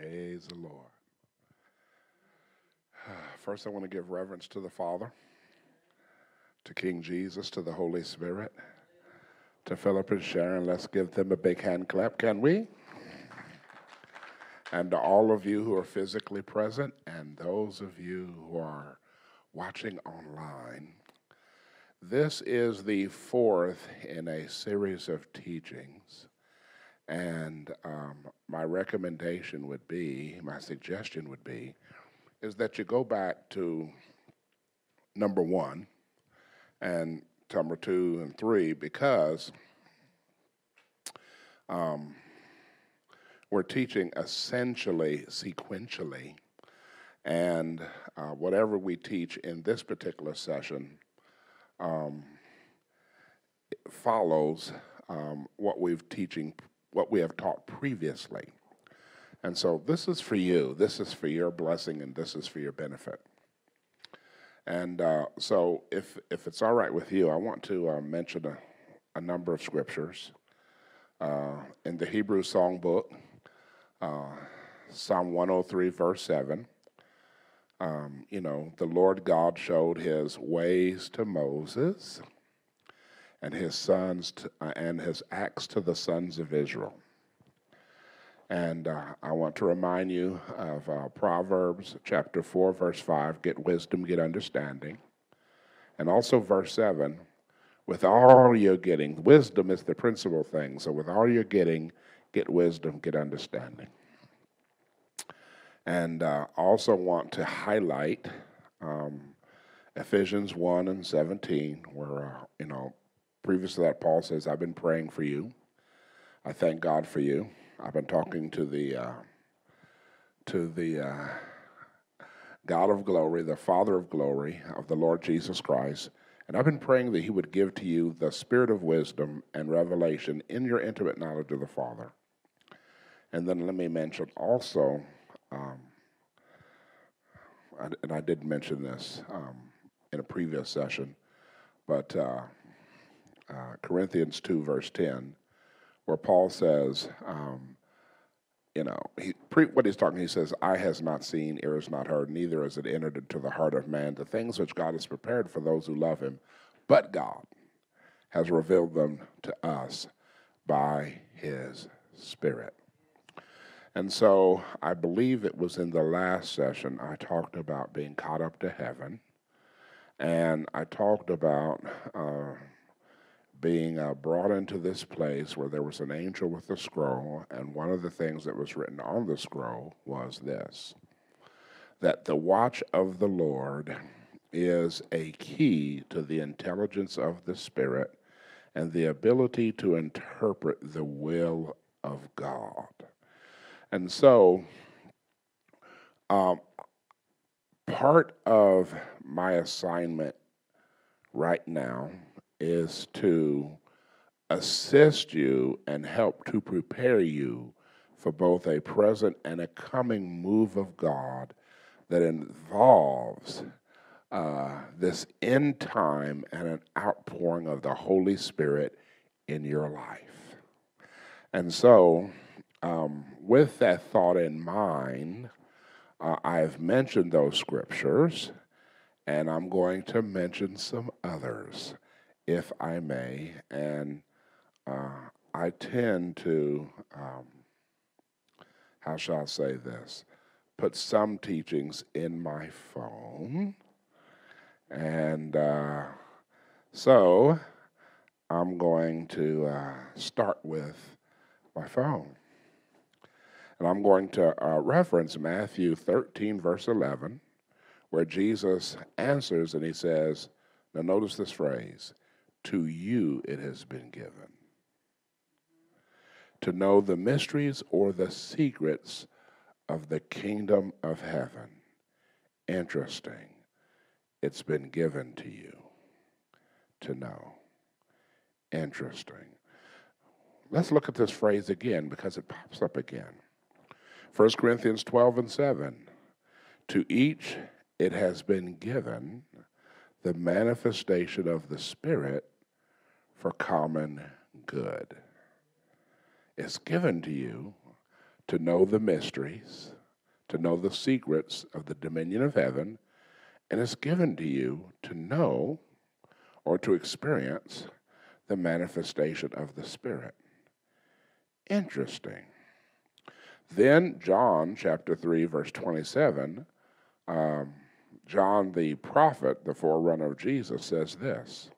Praise the Lord. First, I want to give reverence to the Father, to King Jesus, to the Holy Spirit, to Philip and Sharon. Let's give them a big hand clap, can we? And to all of you who are physically present, and those of you who are watching online. This is the fourth in a series of teachings. And um, my recommendation would be, my suggestion would be, is that you go back to number one and number two and three because um, we're teaching essentially sequentially. And uh, whatever we teach in this particular session um, follows um, what we've teaching, what we have taught previously. And so this is for you. This is for your blessing, and this is for your benefit. And uh, so, if if it's all right with you, I want to uh, mention a, a, number of scriptures uh, in the Hebrew Songbook, uh, Psalm 103, verse seven. Um, you know, the Lord God showed His ways to Moses, and His sons to, uh, and His acts to the sons of Israel. And uh, I want to remind you of uh, Proverbs chapter 4, verse 5 get wisdom, get understanding. And also verse 7 with all you're getting, wisdom is the principal thing. So with all you're getting, get wisdom, get understanding. And uh, also want to highlight um, Ephesians 1 and 17, where, uh, you know, previous to that, Paul says, I've been praying for you. I thank God for you. I've been talking to the uh, to the uh, God of glory, the Father of glory of the Lord Jesus Christ, and I've been praying that He would give to you the spirit of wisdom and revelation in your intimate knowledge of the Father. And then let me mention also, um, and I did mention this um, in a previous session, but uh, uh Corinthians 2, verse 10 where Paul says, um, you know, he, pre, what he's talking, he says, "Eye has not seen, ear has not heard, neither has it entered into the heart of man the things which God has prepared for those who love Him, but God has revealed them to us by His Spirit." And so, I believe it was in the last session I talked about being caught up to heaven, and I talked about. Uh, being uh, brought into this place where there was an angel with a scroll, and one of the things that was written on the scroll was this that the watch of the Lord is a key to the intelligence of the Spirit and the ability to interpret the will of God. And so, um, part of my assignment right now is to assist you and help to prepare you for both a present and a coming move of God that involves uh, this end time and an outpouring of the Holy Spirit in your life. And so, um, with that thought in mind, uh, I've mentioned those scriptures, and I'm going to mention some others if I may, and uh, I tend to, um, how shall I say this, put some teachings in my phone. And uh, so I'm going to uh, start with my phone. And I'm going to uh, reference Matthew 13, verse 11, where Jesus answers and he says, now notice this phrase to you it has been given. To know the mysteries or the secrets of the kingdom of heaven. Interesting. It's been given to you to know. Interesting. Let's look at this phrase again because it pops up again. 1 Corinthians 12 and 7. To each it has been given the manifestation of the Spirit for common good. It's given to you to know the mysteries, to know the secrets of the dominion of heaven, and it's given to you to know or to experience the manifestation of the Spirit. Interesting. Then, John chapter 3, verse 27, um, John the prophet, the forerunner of Jesus, says this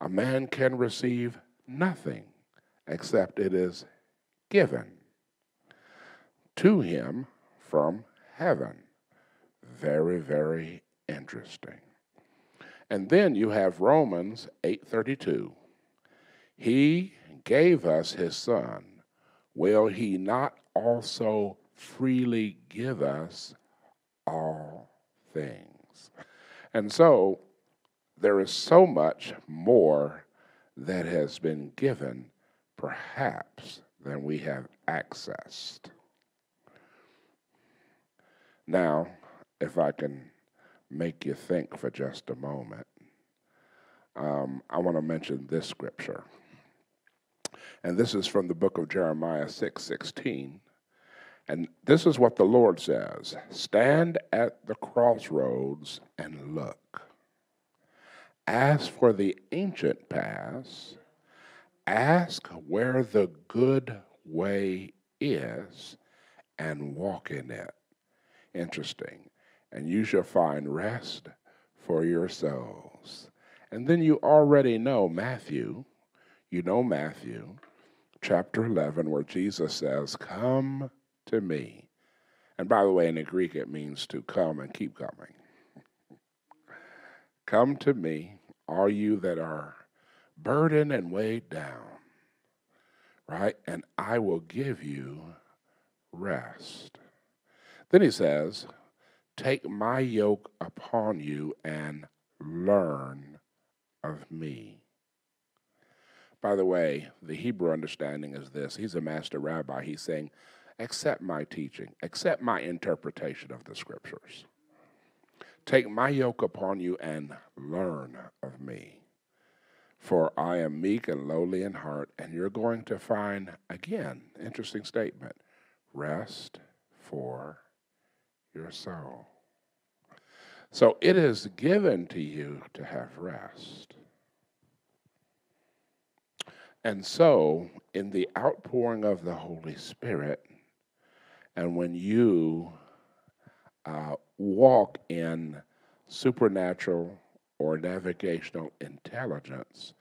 A man can receive nothing except it is given to him from heaven. Very, very interesting. And then you have Romans 8:32. He gave us his son. Will he not also freely give us all things? And so there is so much more that has been given, perhaps, than we have accessed. Now, if I can make you think for just a moment, um, I want to mention this scripture. And this is from the book of Jeremiah 6 16. And this is what the Lord says Stand at the crossroads and look. Ask for the ancient paths. Ask where the good way is and walk in it. Interesting. And you shall find rest for your souls. And then you already know Matthew. You know Matthew chapter 11, where Jesus says, Come to me. And by the way, in the Greek, it means to come and keep coming. come to me, all you that are burdened and weighed down, right? And I will give you rest. Then he says, Take my yoke upon you and learn of me. By the way, the Hebrew understanding is this He's a master rabbi. He's saying, Accept my teaching, accept my interpretation of the scriptures. Take my yoke upon you and learn of me. For I am meek and lowly in heart, and you're going to find, again, interesting statement, rest for your soul. So it is given to you to have rest. And so, in the outpouring of the Holy Spirit, and when you uh, walk in supernatural or navigational intelligence,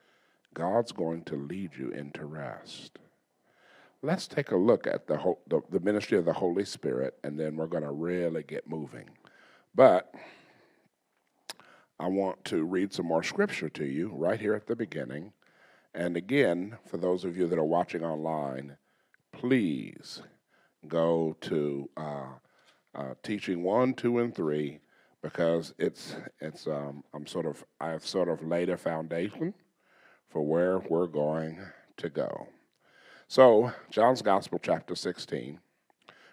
God's going to lead you into rest. Let's take a look at the, whole, the, the ministry of the Holy Spirit, and then we're going to really get moving. But I want to read some more scripture to you right here at the beginning and again, for those of you that are watching online, please go to uh, uh, teaching one, two, and three because it's it's um, I'm sort of I've sort of laid a foundation for where we're going to go. So John's Gospel, chapter 16,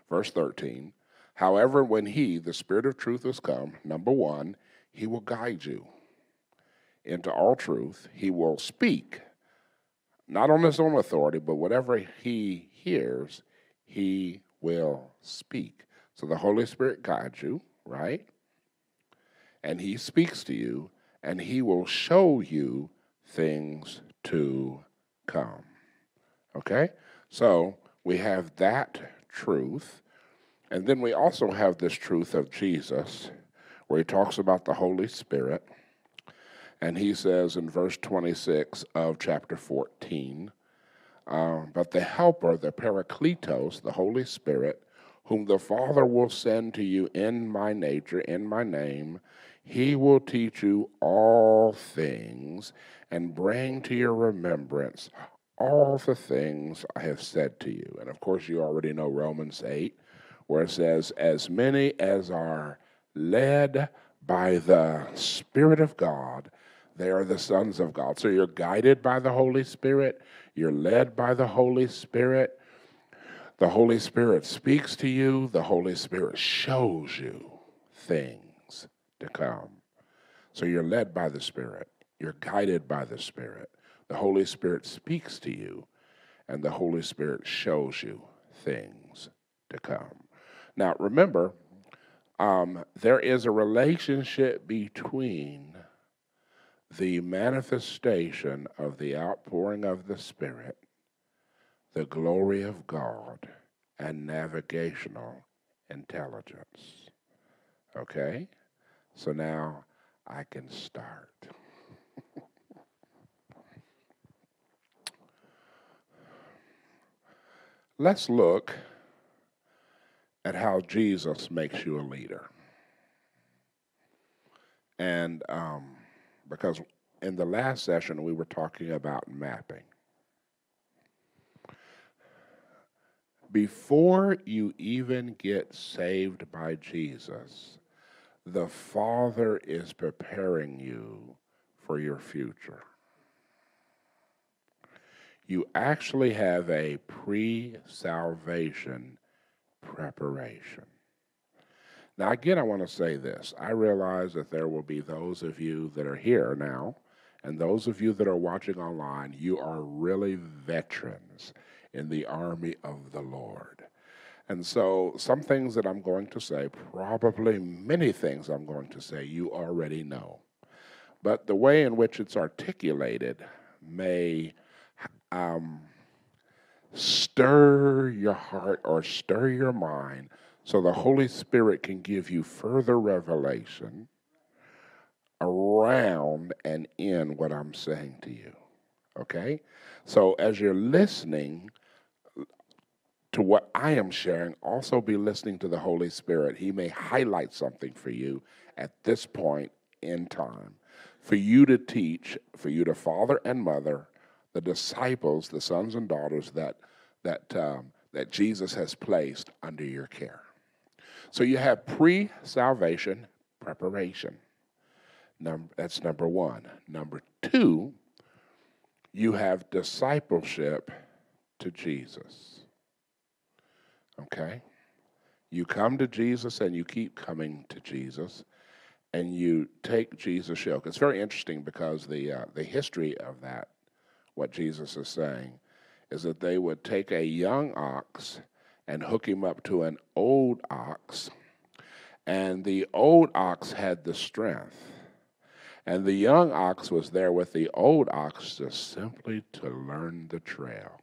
verse 13. However, when He, the Spirit of Truth, has come, number one, He will guide you into all truth. He will speak not on his own authority, but whatever he hears, he will speak. So the Holy Spirit guides you, right? And he speaks to you, and he will show you things to come. Okay? So we have that truth. And then we also have this truth of Jesus, where he talks about the Holy Spirit and he says in verse 26 of chapter 14, uh, but the Helper, the Parakletos, the Holy Spirit, whom the Father will send to you in my nature, in my name, he will teach you all things and bring to your remembrance all the things I have said to you. And of course, you already know Romans 8, where it says, As many as are led by the Spirit of God, they are the sons of God. So you're guided by the Holy Spirit, you're led by the Holy Spirit. The Holy Spirit speaks to you, the Holy Spirit shows you things to come. So you're led by the Spirit, you're guided by the Spirit. The Holy Spirit speaks to you, and the Holy Spirit shows you things to come. Now, remember, um, there is a relationship between the manifestation of the outpouring of the Spirit, the glory of God, and navigational intelligence. Okay? So now I can start. Let's look at how Jesus makes you a leader. And um, because in the last session we were talking about mapping. Before you even get saved by Jesus, the Father is preparing you for your future. You actually have a pre salvation preparation. Now, again, I want to say this. I realize that there will be those of you that are here now, and those of you that are watching online, you are really veterans in the army of the Lord. And so, some things that I'm going to say, probably many things I'm going to say, you already know. But the way in which it's articulated may um, stir your heart or stir your mind so the Holy Spirit can give you further revelation around and in what I'm saying to you. Okay? So as you're listening to what I am sharing, also be listening to the Holy Spirit. He may highlight something for you at this point in time for you to teach, for you to father and mother the disciples, the sons and daughters that that um, that Jesus has placed under your care. So you have pre-salvation preparation. Number, that's number one. Number two, you have discipleship to Jesus. Okay? You come to Jesus and you keep coming to Jesus and you take Jesus' yoke. It's very interesting because the, uh, the history of that what Jesus is saying is that they would take a young ox and hook him up to an old ox, and the old ox had the strength. And the young ox was there with the old ox just simply to learn the trail.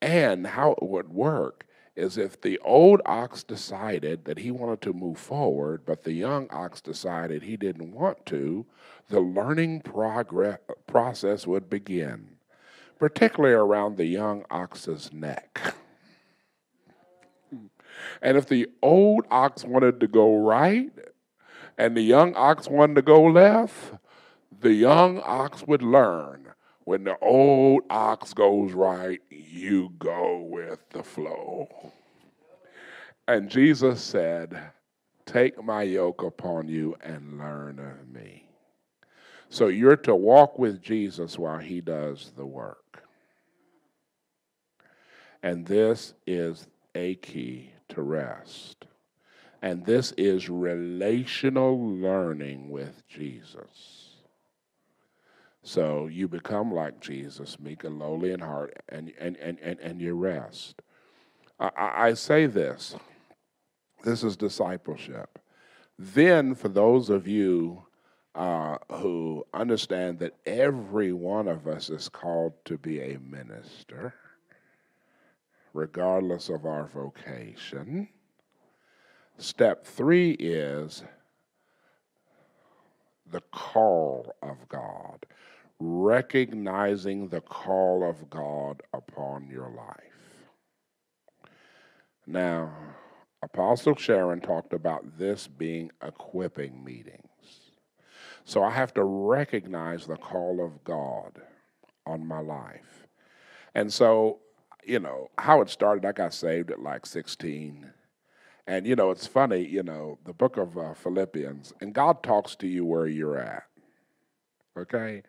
And how it would work is if the old ox decided that he wanted to move forward, but the young ox decided he didn't want to, the learning progress, process would begin, particularly around the young ox's neck. And if the old ox wanted to go right and the young ox wanted to go left, the young ox would learn when the old ox goes right, you go with the flow. And Jesus said, Take my yoke upon you and learn of me. So you're to walk with Jesus while he does the work. And this is a key to rest. And this is relational learning with Jesus. So you become like Jesus, meek and lowly in heart, and, and, and, and, and you rest. I, I say this this is discipleship. Then, for those of you uh, who understand that every one of us is called to be a minister, regardless of our vocation, step three is the call of God recognizing the call of God upon your life. Now, Apostle Sharon talked about this being equipping meetings. So I have to recognize the call of God on my life. And so, you know, how it started, I got saved at like 16. And, you know, it's funny, you know, the book of uh, Philippians, and God talks to you where you're at. Okay?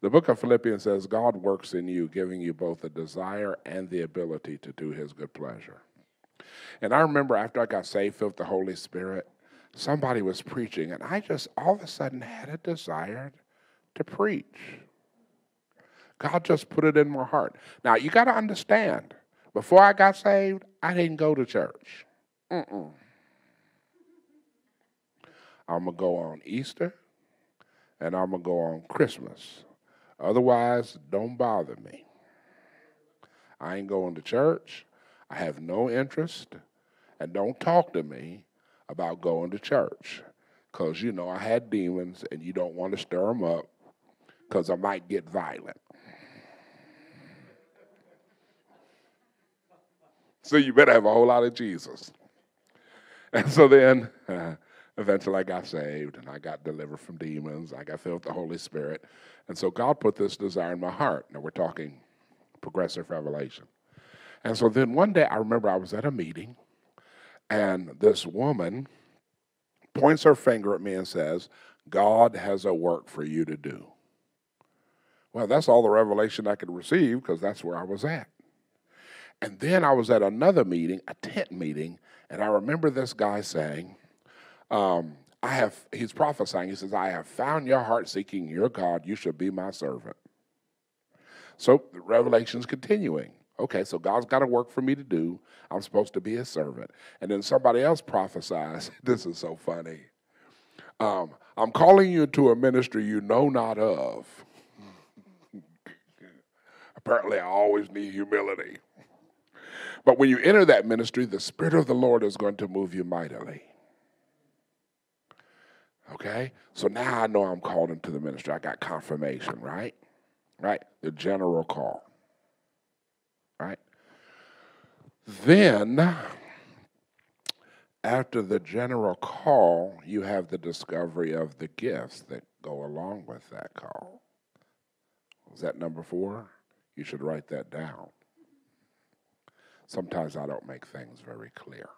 The book of Philippians says God works in you, giving you both the desire and the ability to do his good pleasure. And I remember after I got saved, filled with the Holy Spirit, somebody was preaching, and I just all of a sudden had a desire to preach. God just put it in my heart. Now, you got to understand, Before I got saved, I didn't go to church. Mm-mm. I'm going to go on Easter and I'm going to go on Christmas. Otherwise, don't bother me. I ain't going to church. I have no interest. And don't talk to me about going to church because you know I had demons and you don't want to stir them up because I might get violent. So you better have a whole lot of Jesus. And so then uh, eventually I got saved and I got delivered from demons. I got filled with the Holy Spirit. And so God put this desire in my heart. Now we're talking progressive revelation. And so then one day I remember I was at a meeting and this woman points her finger at me and says, God has a work for you to do. Well, that's all the revelation I could receive because that's where I was at. And then I was at another meeting, a tent meeting, and I remember this guy saying, um, I have, he's prophesying, he says, I have found your heart seeking your God, you should be my servant. So the revelation's continuing. Okay, so God's got a work for me to do. I'm supposed to be a servant. And then somebody else prophesies. this is so funny. Um, I'm calling you to a ministry you know not of. Apparently, I always need humility. But when you enter that ministry, the Spirit of the Lord is going to move you mightily. Okay? So now I know I'm called into the ministry. I got confirmation, right? Right? The general call. Right? Then, after the general call, you have the discovery of the gifts that go along with that call. Was that number four? You should write that down. Sometimes I don't make things very clear.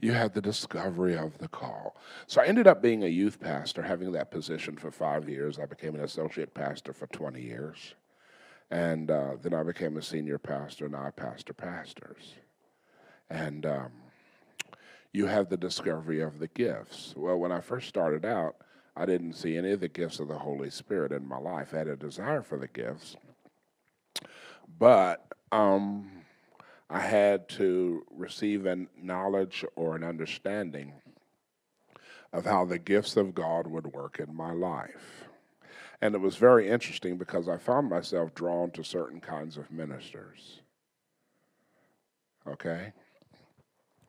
You had the discovery of the call. So I ended up being a youth pastor, having that position for five years. I became an associate pastor for 20 years. And uh, then I became a senior pastor, and I pastor pastors. And um, you have the discovery of the gifts. Well, when I first started out, I didn't see any of the gifts of the Holy Spirit in my life. I had a desire for the gifts, but um, I had to receive a knowledge or an understanding of how the gifts of God would work in my life. And it was very interesting because I found myself drawn to certain kinds of ministers. Okay?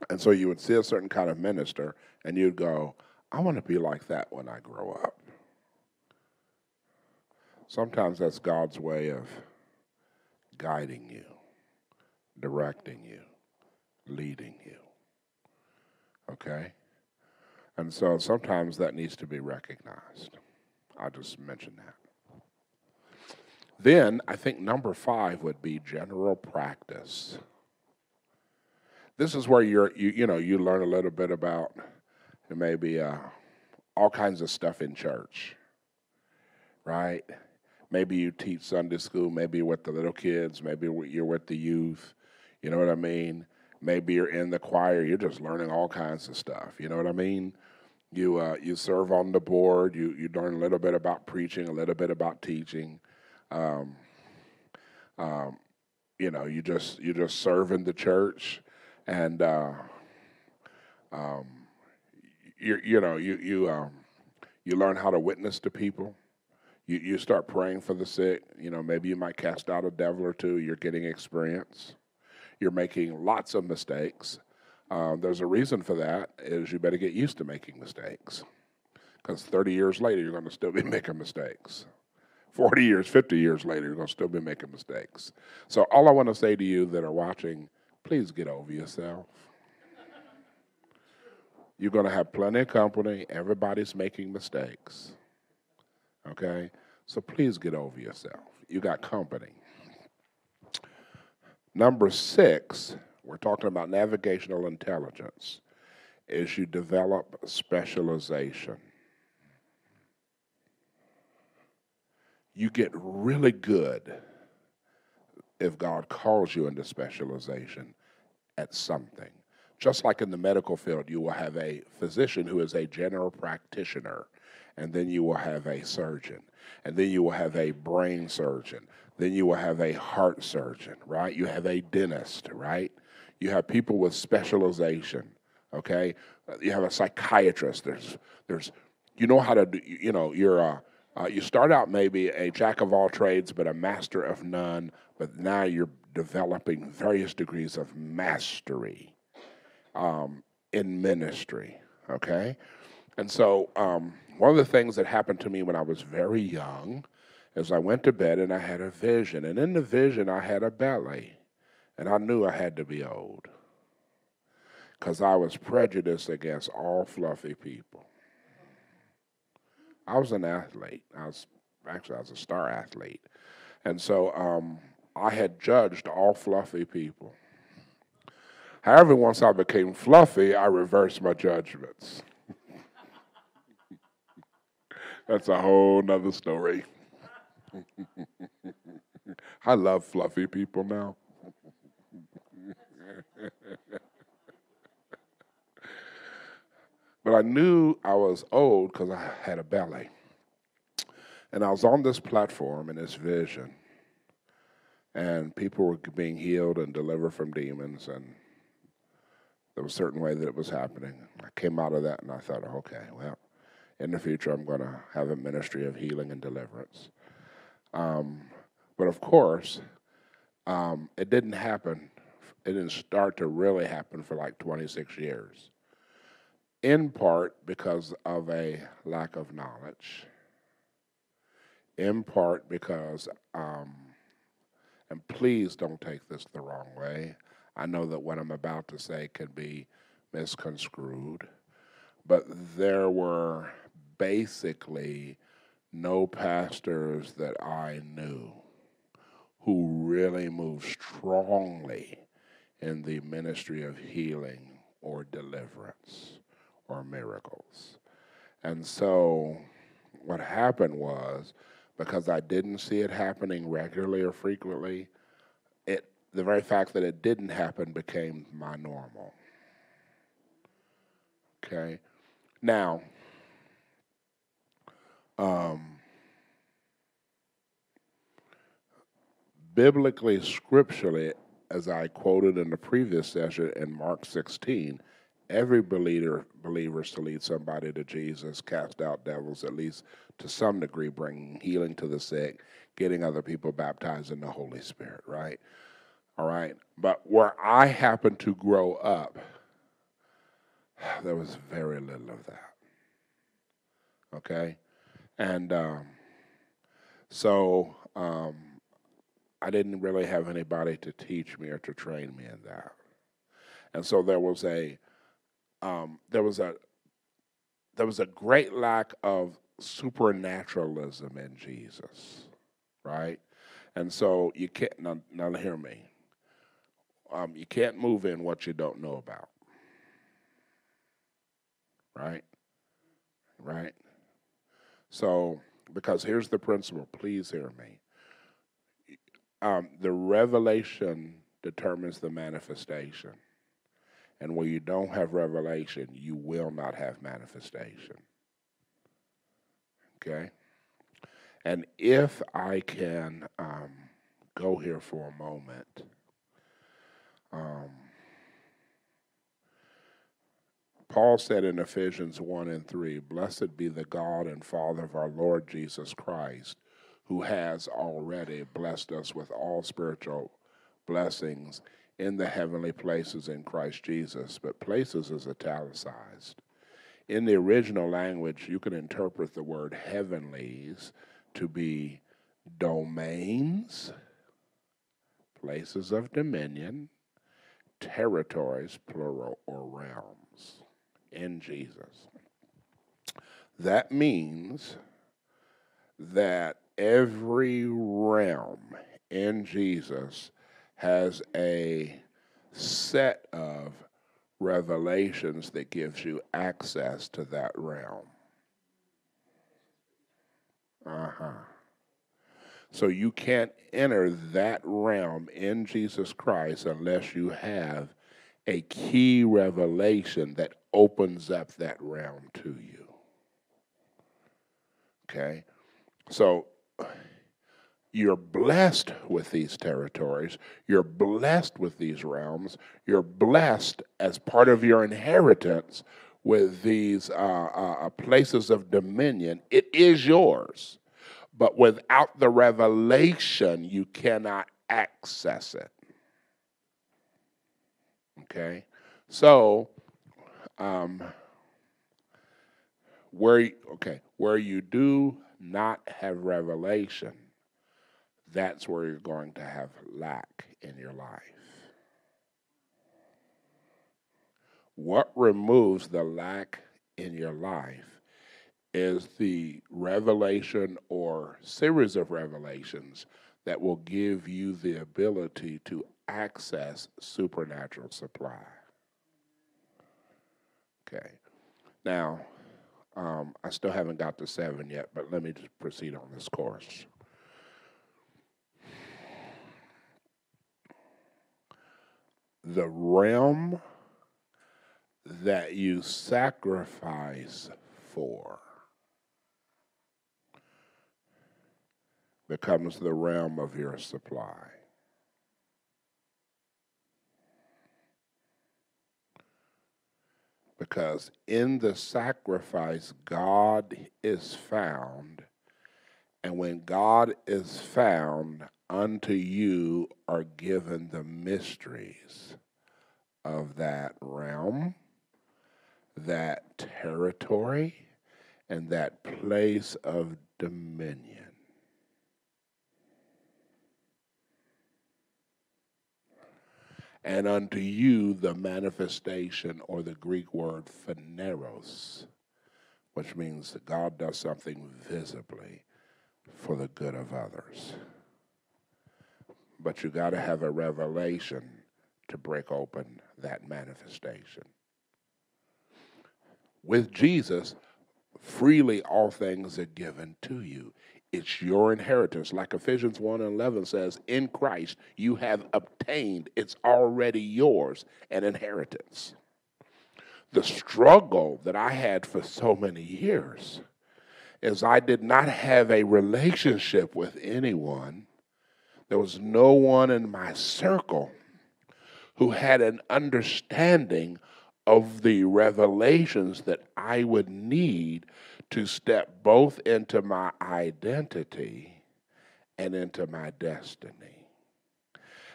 And so you would see a certain kind of minister and you'd go, I want to be like that when I grow up. Sometimes that's God's way of guiding you, directing you, leading you. Okay? And so sometimes that needs to be recognized. I'll just mention that. Then I think number five would be general practice. This is where you're, you, you know, you learn a little bit about maybe uh, all kinds of stuff in church, right? Maybe you teach Sunday school, maybe with the little kids, maybe you're with the youth, you know what I mean? Maybe you're in the choir, you're just learning all kinds of stuff, you know what I mean? You uh, you serve on the board. You you learn a little bit about preaching, a little bit about teaching. Um, um, you know, you just you just serve in the church, and uh, um, you you know you you um, you learn how to witness to people. You you start praying for the sick. You know, maybe you might cast out a devil or two. You're getting experience. You're making lots of mistakes. Uh, there's a reason for that is you better get used to making mistakes because 30 years later you're going to still be making mistakes. 40 years 50 years later you're going to still be making mistakes. So all i want to say to you that are watching please get over yourself. You're going to have plenty of company. Everybody's making mistakes. Okay? So please get over yourself. You got company number six we're talking about navigational intelligence, is you develop specialization. You get really good if God calls you into specialization at something. Just like in the medical field, you will have a physician who is a general practitioner, and then you will have a surgeon, and then you will have a brain surgeon, then you will have a heart surgeon, right? You have a dentist, right? You have people with specialization, okay? You have a psychiatrist. There's, there's, you know how to do, you know, you're a, uh, you start out maybe a jack of all trades, but a master of none, but now you're developing various degrees of mastery um, in ministry, okay? And so, um, one of the things that happened to me when I was very young is I went to bed and I had a vision. And in the vision, I had a belly. And I knew I had to be old because I was prejudiced against all fluffy people. I was an athlete. I was actually I was a star athlete, and so um, I had judged all fluffy people. However, once I became fluffy, I reversed my judgments. That's a whole nother story. I love fluffy people now. but I knew I was old because I had a belly. And I was on this platform in this vision, and people were being healed and delivered from demons, and there was a certain way that it was happening. I came out of that and I thought, okay, well, in the future I'm going to have a ministry of healing and deliverance. Um, but of course, um, it didn't happen. It didn't start to really happen for like 26 years. In part because of a lack of knowledge. In part because, um, and please don't take this the wrong way. I know that what I'm about to say could be misconstrued, but there were basically no pastors that I knew who really moved strongly in the ministry of healing or deliverance or miracles. And so what happened was because I didn't see it happening regularly or frequently, it the very fact that it didn't happen became my normal. Okay? Now, um, biblically, scripturally, as I quoted in the previous session in Mark 16, every believer believers to lead somebody to Jesus, cast out devils, at least to some degree, bring healing to the sick, getting other people baptized in the Holy Spirit, right? All right. But where I happened to grow up, there was very little of that. Okay? And um, so um, I didn't really have anybody to teach me or to train me in that. And so there was a um, there was a there was a great lack of supernaturalism in Jesus, right? And so you can't now, now hear me. Um, you can't move in what you don't know about, right? Right. So, because here's the principle, please hear me. Um, the revelation determines the manifestation. And where you don't have revelation, you will not have manifestation. Okay? And if I can um, go here for a moment, um, Paul said in Ephesians 1 and 3 Blessed be the God and Father of our Lord Jesus Christ, who has already blessed us with all spiritual blessings in the heavenly places in Christ Jesus. But places is italicized. In the original language, you can interpret the word heavenlies to be domains, places of dominion, territories, plural, or realms in Jesus. That means that every realm in Jesus has a set of revelations that gives you access to that realm. Uh huh. So you can't enter that realm in Jesus Christ unless you have a key revelation that opens up that realm to you. Okay? So, you're blessed with these territories. You're blessed with these realms. You're blessed as part of your inheritance with these uh, uh, uh, places of dominion. It is yours. But without the revelation, you cannot access it. Okay? So, um, where, okay, where you do not have revelation, that's where you're going to have lack in your life. What removes the lack in your life is the revelation or series of revelations that will give you the ability to access supernatural supply. Okay. Now, um, I still haven't got to seven yet, but let me just proceed on this course. The realm that you sacrifice for becomes the realm of your supply. Because in the sacrifice, God is found. And when God is found, unto you are given the mysteries of that realm, that territory, and that place of dominion. And unto you the manifestation or the Greek word phaneros, which means that God does something visibly for the good of others. But you got to have a revelation to break open that manifestation. With Jesus, freely all things are given to you. It's your inheritance. Like Ephesians 1 and 11 says, in Christ you have obtained, it's already yours, an inheritance. The struggle that I had for so many years is I did not have a relationship with anyone. There was no one in my circle who had an understanding of the revelations that I would need to step both into my identity and into my destiny.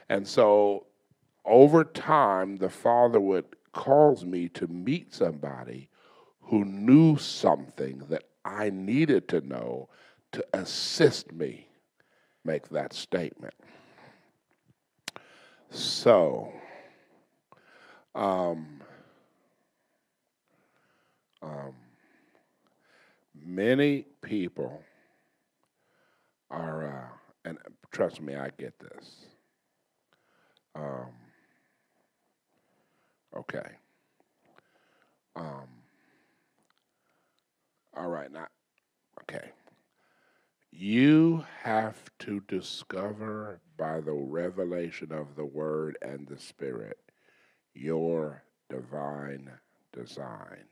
And so over time, the Father would cause me to meet somebody who knew something that I needed to know to assist me make that statement. So, um, um, many people are, uh, and trust me, I get this. Um, okay. Um, all right, now, okay. You have to discover by the revelation of the Word and the Spirit your divine design.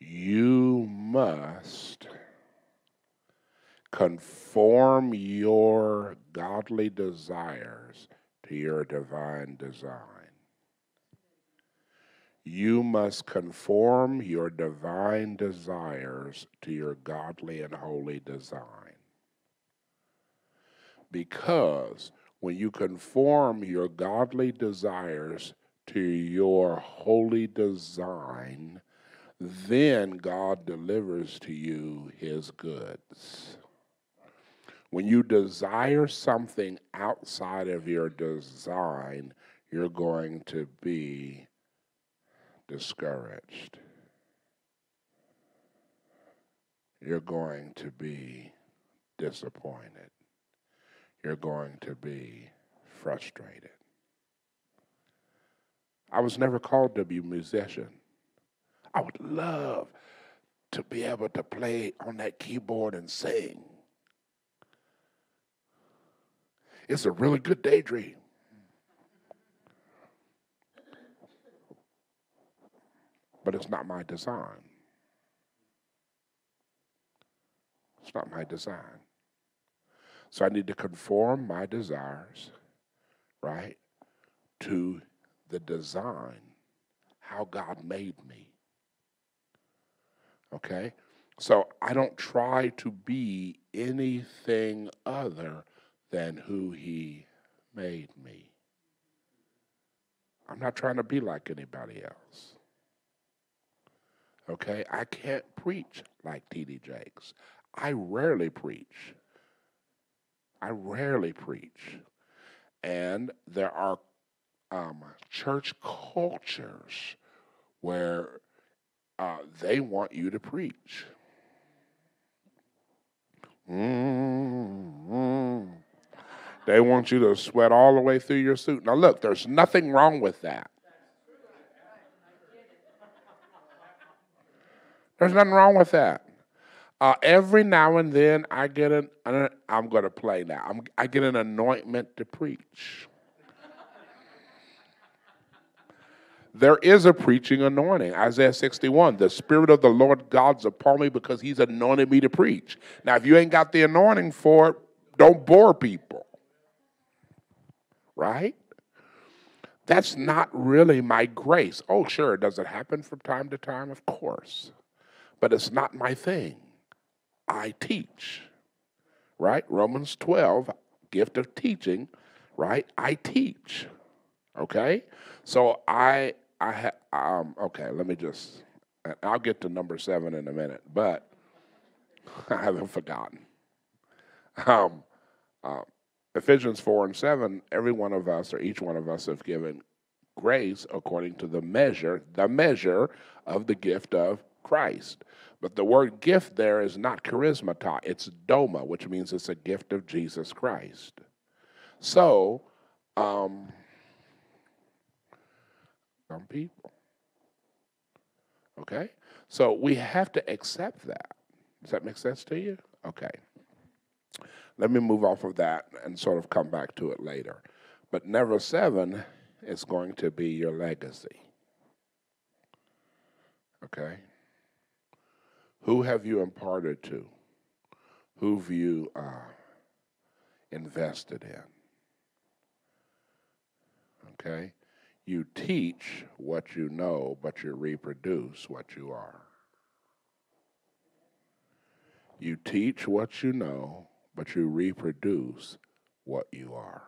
You must conform your godly desires to your divine design. You must conform your divine desires to your godly and holy design. Because when you conform your godly desires to your holy design, then God delivers to you his goods. When you desire something outside of your design, you're going to be discouraged. You're going to be disappointed. You're going to be frustrated. I was never called to be a musician. I would love to be able to play on that keyboard and sing. It's a really good daydream. But it's not my design. It's not my design. So I need to conform my desires, right, to the design, how God made me. Okay? So I don't try to be anything other than who He made me. I'm not trying to be like anybody else. Okay? I can't preach like T.D. Jakes. I rarely preach. I rarely preach. And there are um, church cultures where uh, they want you to preach. Mm-hmm. They want you to sweat all the way through your suit. Now, look, there's nothing wrong with that. There's nothing wrong with that. Uh, every now and then, I get an. I'm going to play now. I'm, I get an anointment to preach. There is a preaching anointing. Isaiah 61, the Spirit of the Lord God's upon me because He's anointed me to preach. Now, if you ain't got the anointing for it, don't bore people. Right? That's not really my grace. Oh, sure, does it happen from time to time? Of course. But it's not my thing. I teach. Right? Romans 12, gift of teaching, right? I teach. Okay? So I I ha- um, okay, let me just, I'll get to number seven in a minute, but I haven't forgotten. Um, uh, Ephesians 4 and 7, every one of us, or each one of us, have given grace according to the measure, the measure of the gift of Christ. But the word gift there is not charismata, it's doma, which means it's a gift of Jesus Christ. So, um, some people. Okay? So we have to accept that. Does that make sense to you? Okay. Let me move off of that and sort of come back to it later. But number seven is going to be your legacy. Okay? Who have you imparted to? Who have you uh, invested in? Okay? You teach what you know, but you reproduce what you are. You teach what you know, but you reproduce what you are.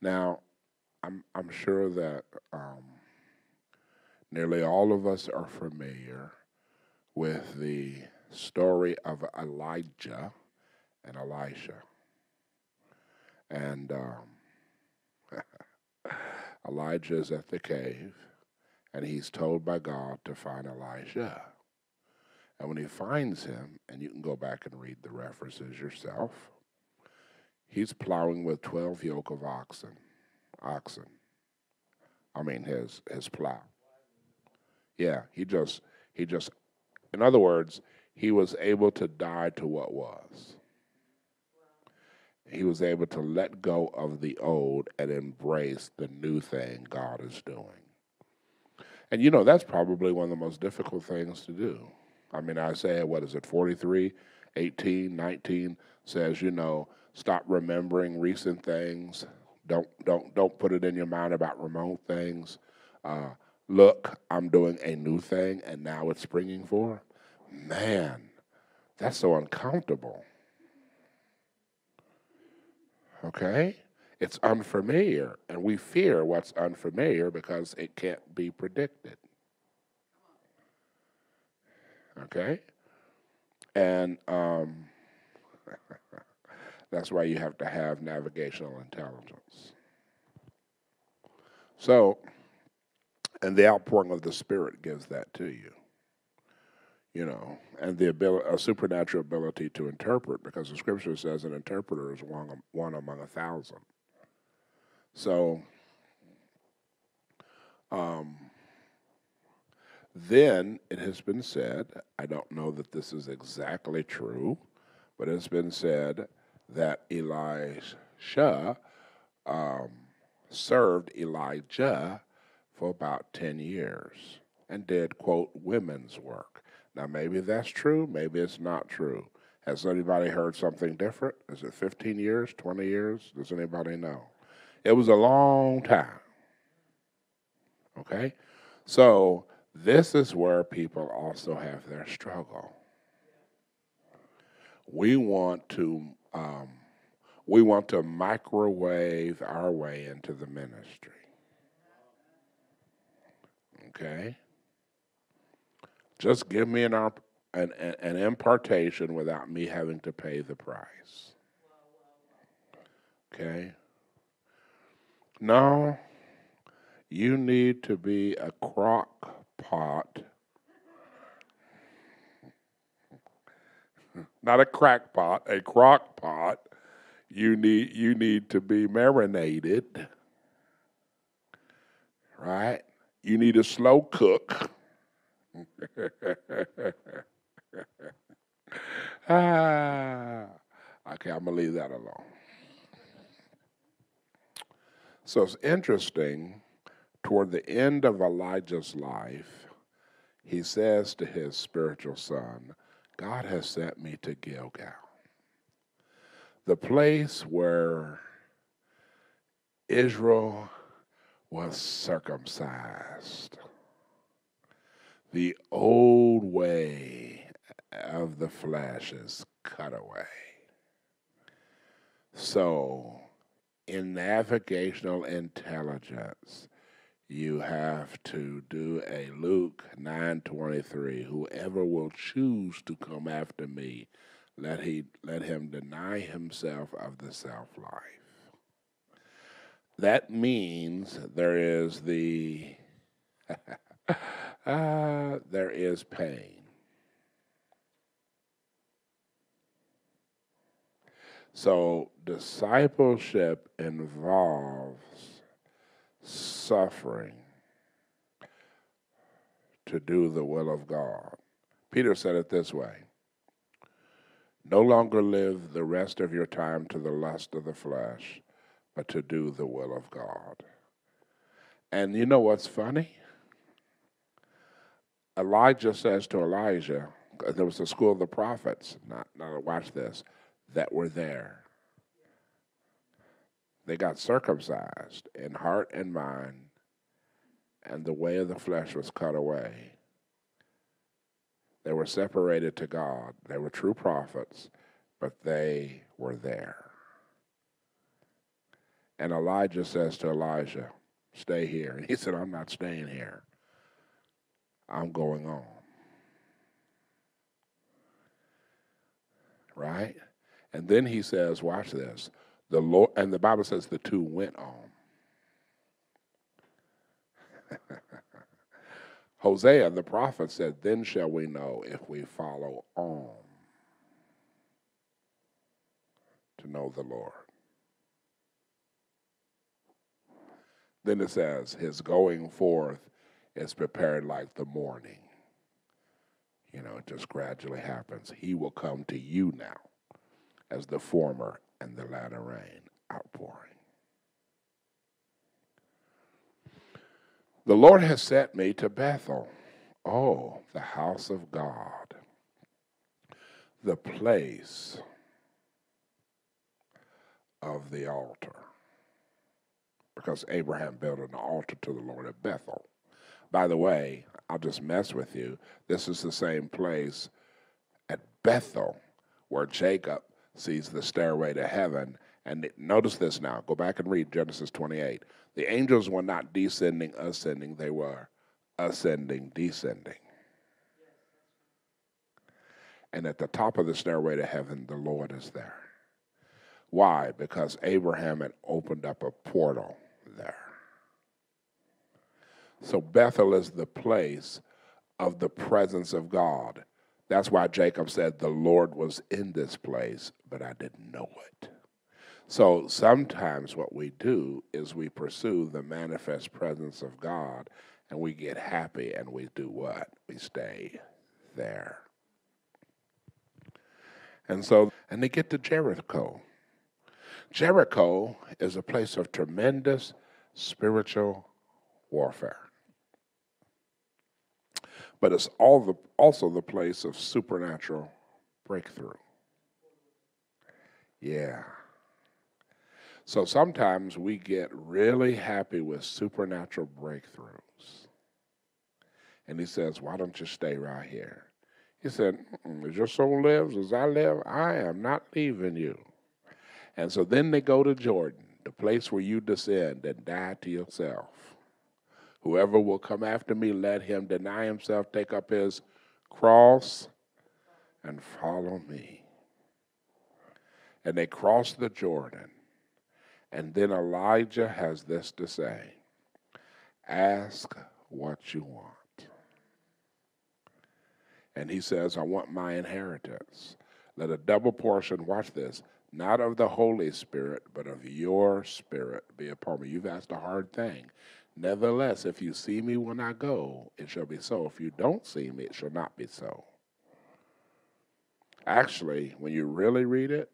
Now, I'm, I'm sure that um, nearly all of us are familiar with the story of Elijah and Elisha. And um, Elijah is at the cave, and he's told by God to find Elisha. And when he finds him, and you can go back and read the references yourself, he's plowing with 12 yoke of oxen. Oxen. I mean his his plow. Yeah, he just he just in other words, he was able to die to what was he was able to let go of the old and embrace the new thing God is doing. And you know, that's probably one of the most difficult things to do. I mean, Isaiah, what is it, 43, 18, 19 says, you know, stop remembering recent things. Don't, don't, don't put it in your mind about remote things. Uh, look, I'm doing a new thing and now it's springing forth. Man, that's so uncomfortable. Okay? It's unfamiliar, and we fear what's unfamiliar because it can't be predicted. Okay? And um, that's why you have to have navigational intelligence. So, and the outpouring of the Spirit gives that to you you know, and the ability, a supernatural ability to interpret, because the scripture says an interpreter is one, one among a thousand. So, um, then it has been said, I don't know that this is exactly true, but it's been said that Elisha um, served Elijah for about 10 years and did, quote, women's work. Now, maybe that's true, maybe it's not true. Has anybody heard something different? Is it 15 years, 20 years? Does anybody know? It was a long time. Okay? So, this is where people also have their struggle. We want to um, we want to microwave our way into the ministry. Okay? Just give me an, an, an impartation without me having to pay the price. Okay? No, you need to be a crock pot. Not a crack pot, a crock pot. You need you need to be marinated. Right? You need a slow cook. Ah, okay, I'm gonna leave that alone. So it's interesting, toward the end of Elijah's life, he says to his spiritual son, God has sent me to Gilgal, the place where Israel was circumcised. The old way of the flesh is cut away. So, in navigational intelligence, you have to do a Luke 9:23 whoever will choose to come after me let he let him deny himself of the self life that means there is the uh, there is pain. So discipleship involves suffering to do the will of God. Peter said it this way No longer live the rest of your time to the lust of the flesh but to do the will of God. And you know what's funny? Elijah says to Elisha, uh, there was a school of the prophets, not, not watch this, that were there. They got circumcised in heart and mind, and the way of the flesh was cut away. They were separated to God. They were true prophets, but they were there. And Elijah says to Elisha, Stay here. And he said, I'm not staying here. I'm going on. Right? And then he says, Watch this. The Lord, and the Bible says the two went on. Hosea the prophet said, Then shall we know if we follow on to know the Lord. Then it says, His going forth is prepared like the morning. You know, it just gradually happens. He will come to you now as the former and the latter rain outpouring. The Lord has sent me to Bethel, oh, the house of God, the place of the altar because Abraham built an altar to the Lord at Bethel. By the way, I'll just mess with you. This is the same place at Bethel where Jacob sees the stairway to heaven. And notice this now. Go back and read Genesis 28. The angels were not descending, ascending, they were ascending, descending. And at the top of the stairway to heaven, the Lord is there. Why? Because Abraham had opened up a portal there. So Bethel is the place of the presence of God. That's why Jacob said, The Lord was in this place, but I didn't know it. So sometimes what we do is we pursue the manifest presence of God and we get happy and we do what? We stay there. And so, and they get to Jericho. Jericho is a place of tremendous spiritual warfare. But it's all the, also the place of supernatural breakthrough. Yeah. So sometimes we get really happy with supernatural breakthroughs. And he says, Why don't you stay right here? He said, As your soul lives, as I live, I am not leaving you. And so then they go to Jordan, the place where you descend and die to yourself. Whoever will come after me, let him deny himself, take up his cross, and follow me. And they cross the Jordan. And then Elijah has this to say Ask what you want. And he says, I want my inheritance. Let a double portion, watch this, not of the Holy Spirit, but of your Spirit be upon me. You've asked a hard thing. Nevertheless, if you see me when I go, it shall be so. If you don't see me, it shall not be so. Actually, when you really read it,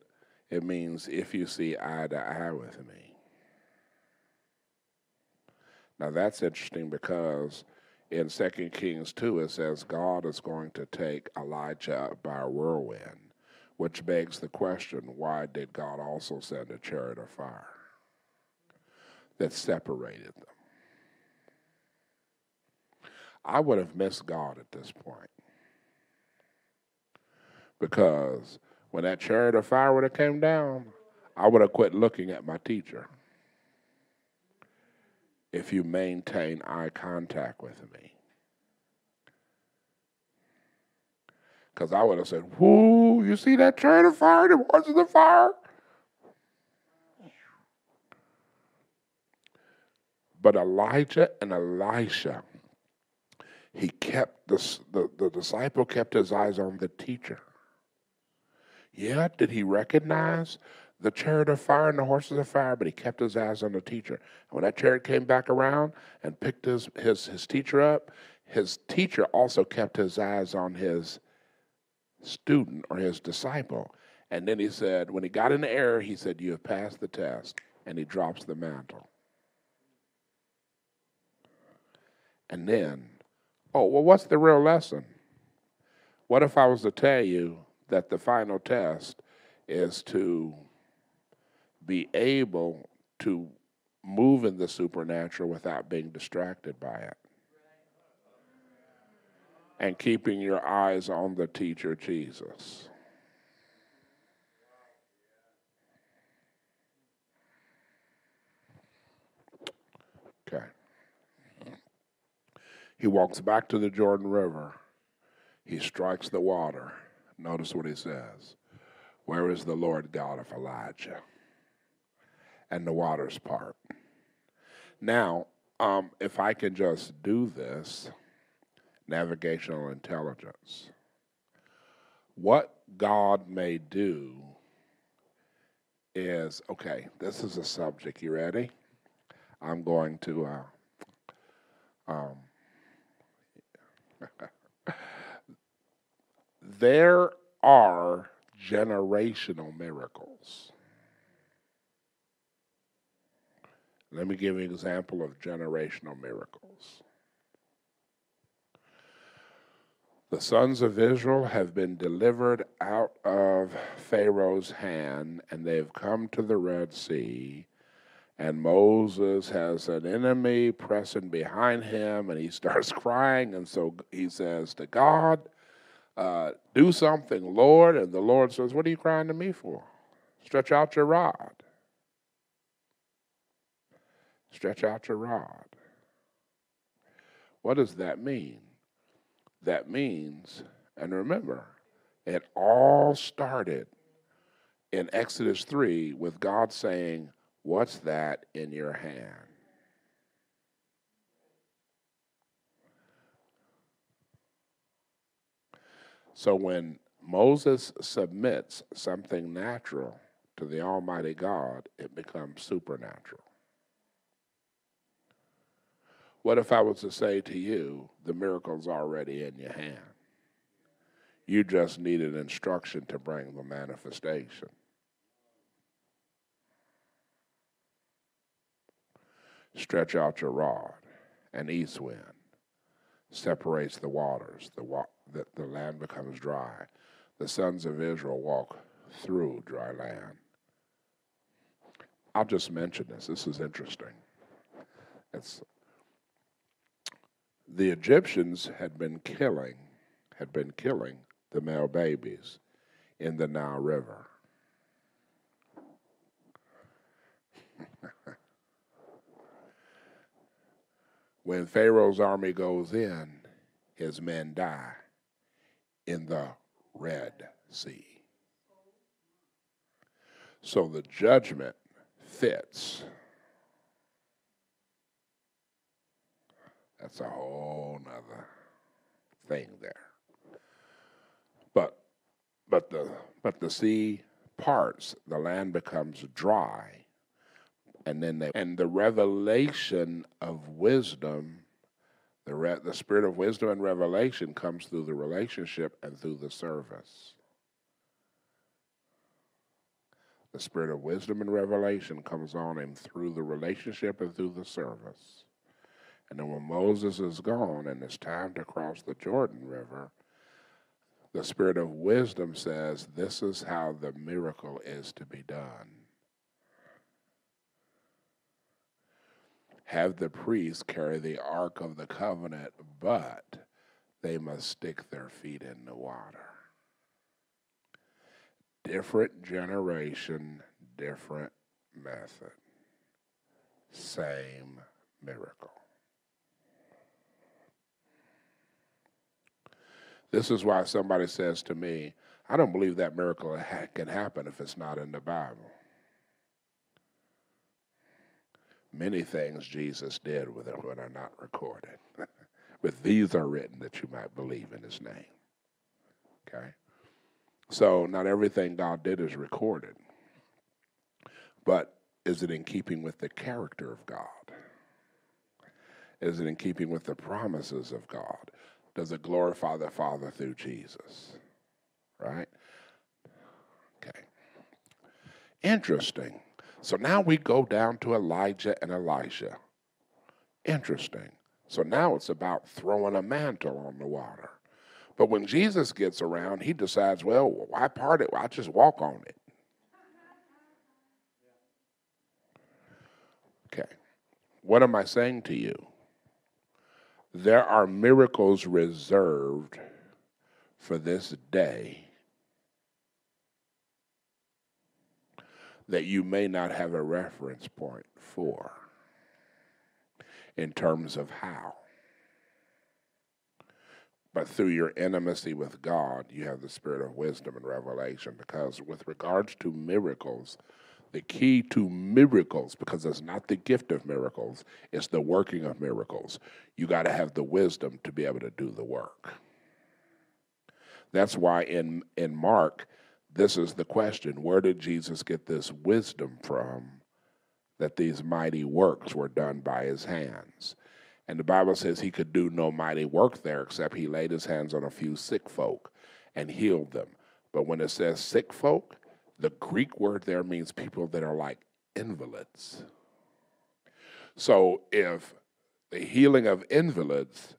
it means if you see eye to eye with me. Now that's interesting because in 2 Kings 2 it says God is going to take Elijah by a whirlwind, which begs the question why did God also send a chariot of fire that separated them? I would have missed God at this point. Because when that chariot of fire would have came down, I would have quit looking at my teacher. If you maintain eye contact with me. Because I would have said, Whoo, you see that chariot of fire, the horses of fire? But Elijah and Elisha he kept the, the, the disciple kept his eyes on the teacher. Yeah, did he recognize the chariot of fire and the horses of fire? But he kept his eyes on the teacher. And when that chariot came back around and picked his, his, his teacher up, his teacher also kept his eyes on his student or his disciple. And then he said, when he got in the air, he said, You have passed the test. And he drops the mantle. And then Oh, well, what's the real lesson? What if I was to tell you that the final test is to be able to move in the supernatural without being distracted by it? And keeping your eyes on the teacher, Jesus. Okay. He walks back to the Jordan River. He strikes the water. Notice what he says Where is the Lord God of Elijah? And the waters part. Now, um, if I can just do this, navigational intelligence, what God may do is okay, this is a subject. You ready? I'm going to uh, um, there are generational miracles. Let me give you an example of generational miracles. The sons of Israel have been delivered out of Pharaoh's hand, and they've come to the Red Sea and Moses has an enemy pressing behind him, and he starts crying. And so he says to God, uh, Do something, Lord. And the Lord says, What are you crying to me for? Stretch out your rod. Stretch out your rod. What does that mean? That means, and remember, it all started in Exodus 3 with God saying, What's that in your hand? So when Moses submits something natural to the Almighty God, it becomes supernatural. What if I was to say to you, the miracle's already in your hand? You just need an instruction to bring the manifestation. Stretch out your rod, and east wind. separates the waters, the, wa- the, the land becomes dry. The sons of Israel walk through dry land. I'll just mention this. This is interesting. It's the Egyptians had been killing, had been killing the male babies in the Nile River. When Pharaoh's army goes in, his men die in the Red Sea. So the judgment fits. That's a whole nother thing there. But but the but the sea parts, the land becomes dry, and then they, and the revelation of wisdom, the re, the spirit of wisdom and revelation comes through the relationship and through the service. The spirit of wisdom and revelation comes on him through the relationship and through the service. And then when Moses is gone and it's time to cross the Jordan River, the spirit of wisdom says, This is how the miracle is to be done. Have the priests carry the Ark of the Covenant, but they must stick their feet in the water. Different generation, different method. Same miracle. This is why somebody says to me, I don't believe that miracle can happen if it's not in the Bible. Many things Jesus did with it are not recorded. but these are written that you might believe in his name. Okay? So, not everything God did is recorded. But is it in keeping with the character of God? Is it in keeping with the promises of God? does it glorify the Father through Jesus? Right? Okay. Interesting. So now we go down to Elijah and Elisha. Interesting. So now it's about throwing a mantle on the water. But when Jesus gets around, he decides, well, why part it? I just walk on it. Okay. What am I saying to you? There are miracles reserved for this day that you may not have a reference point for in terms of how. But through your intimacy with God, you have the spirit of wisdom and revelation. Because, with regards to miracles, the key to miracles, because it's not the gift of miracles, it's the working of miracles. You got to have the wisdom to be able to do the work. That's why in, in Mark, this is the question where did Jesus get this wisdom from that these mighty works were done by his hands? And the Bible says he could do no mighty work there except he laid his hands on a few sick folk and healed them. But when it says sick folk, the Greek word there means people that are like invalids. So if the healing of invalids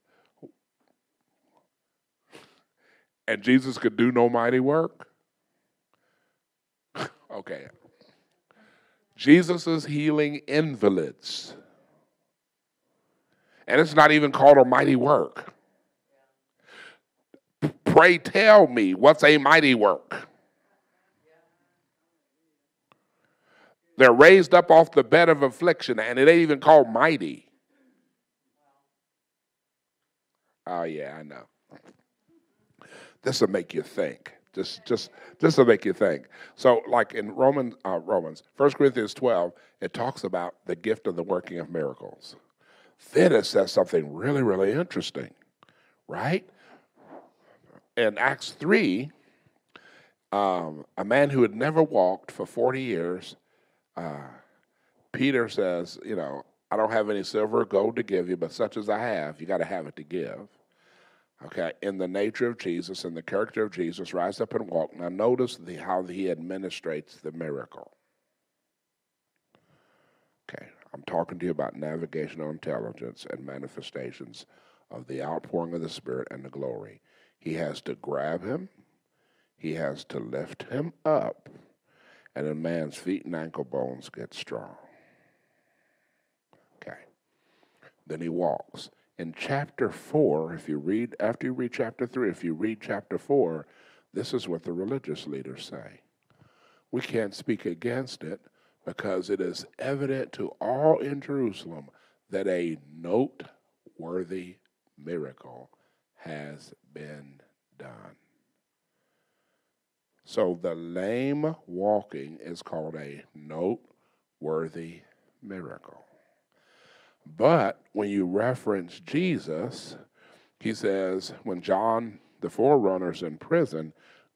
and Jesus could do no mighty work, okay. Jesus is healing invalids. And it's not even called a mighty work. Pray tell me what's a mighty work? They're raised up off the bed of affliction, and it ain't even called mighty. Oh yeah, I know. This will make you think. Just, just, this will make you think. So, like in Romans, uh, Romans, 1 Corinthians 12, it talks about the gift of the working of miracles. Then it says something really, really interesting, right? In Acts 3, um, a man who had never walked for 40 years uh, Peter says, you know, I don't have any silver or gold to give you, but such as I have, you got to have it to give. Okay, in the nature of Jesus in the character of Jesus, rise up and walk. Now, notice the, how he administrates the miracle. Okay, I'm talking to you about navigational intelligence and manifestations of the outpouring of the Spirit and the glory. He has to grab him, he has to lift him up, and a man's feet and ankle bones get strong. Okay. Then he walks. In chapter 4, if you read, after you read chapter 3, if you read chapter 4, this is what the religious leaders say. We can't speak against it because it is evident to all in Jerusalem that a noteworthy miracle has been done. So the lame walking is called a noteworthy miracle. But when you reference Jesus, he says, when John, the forerunner's in prison,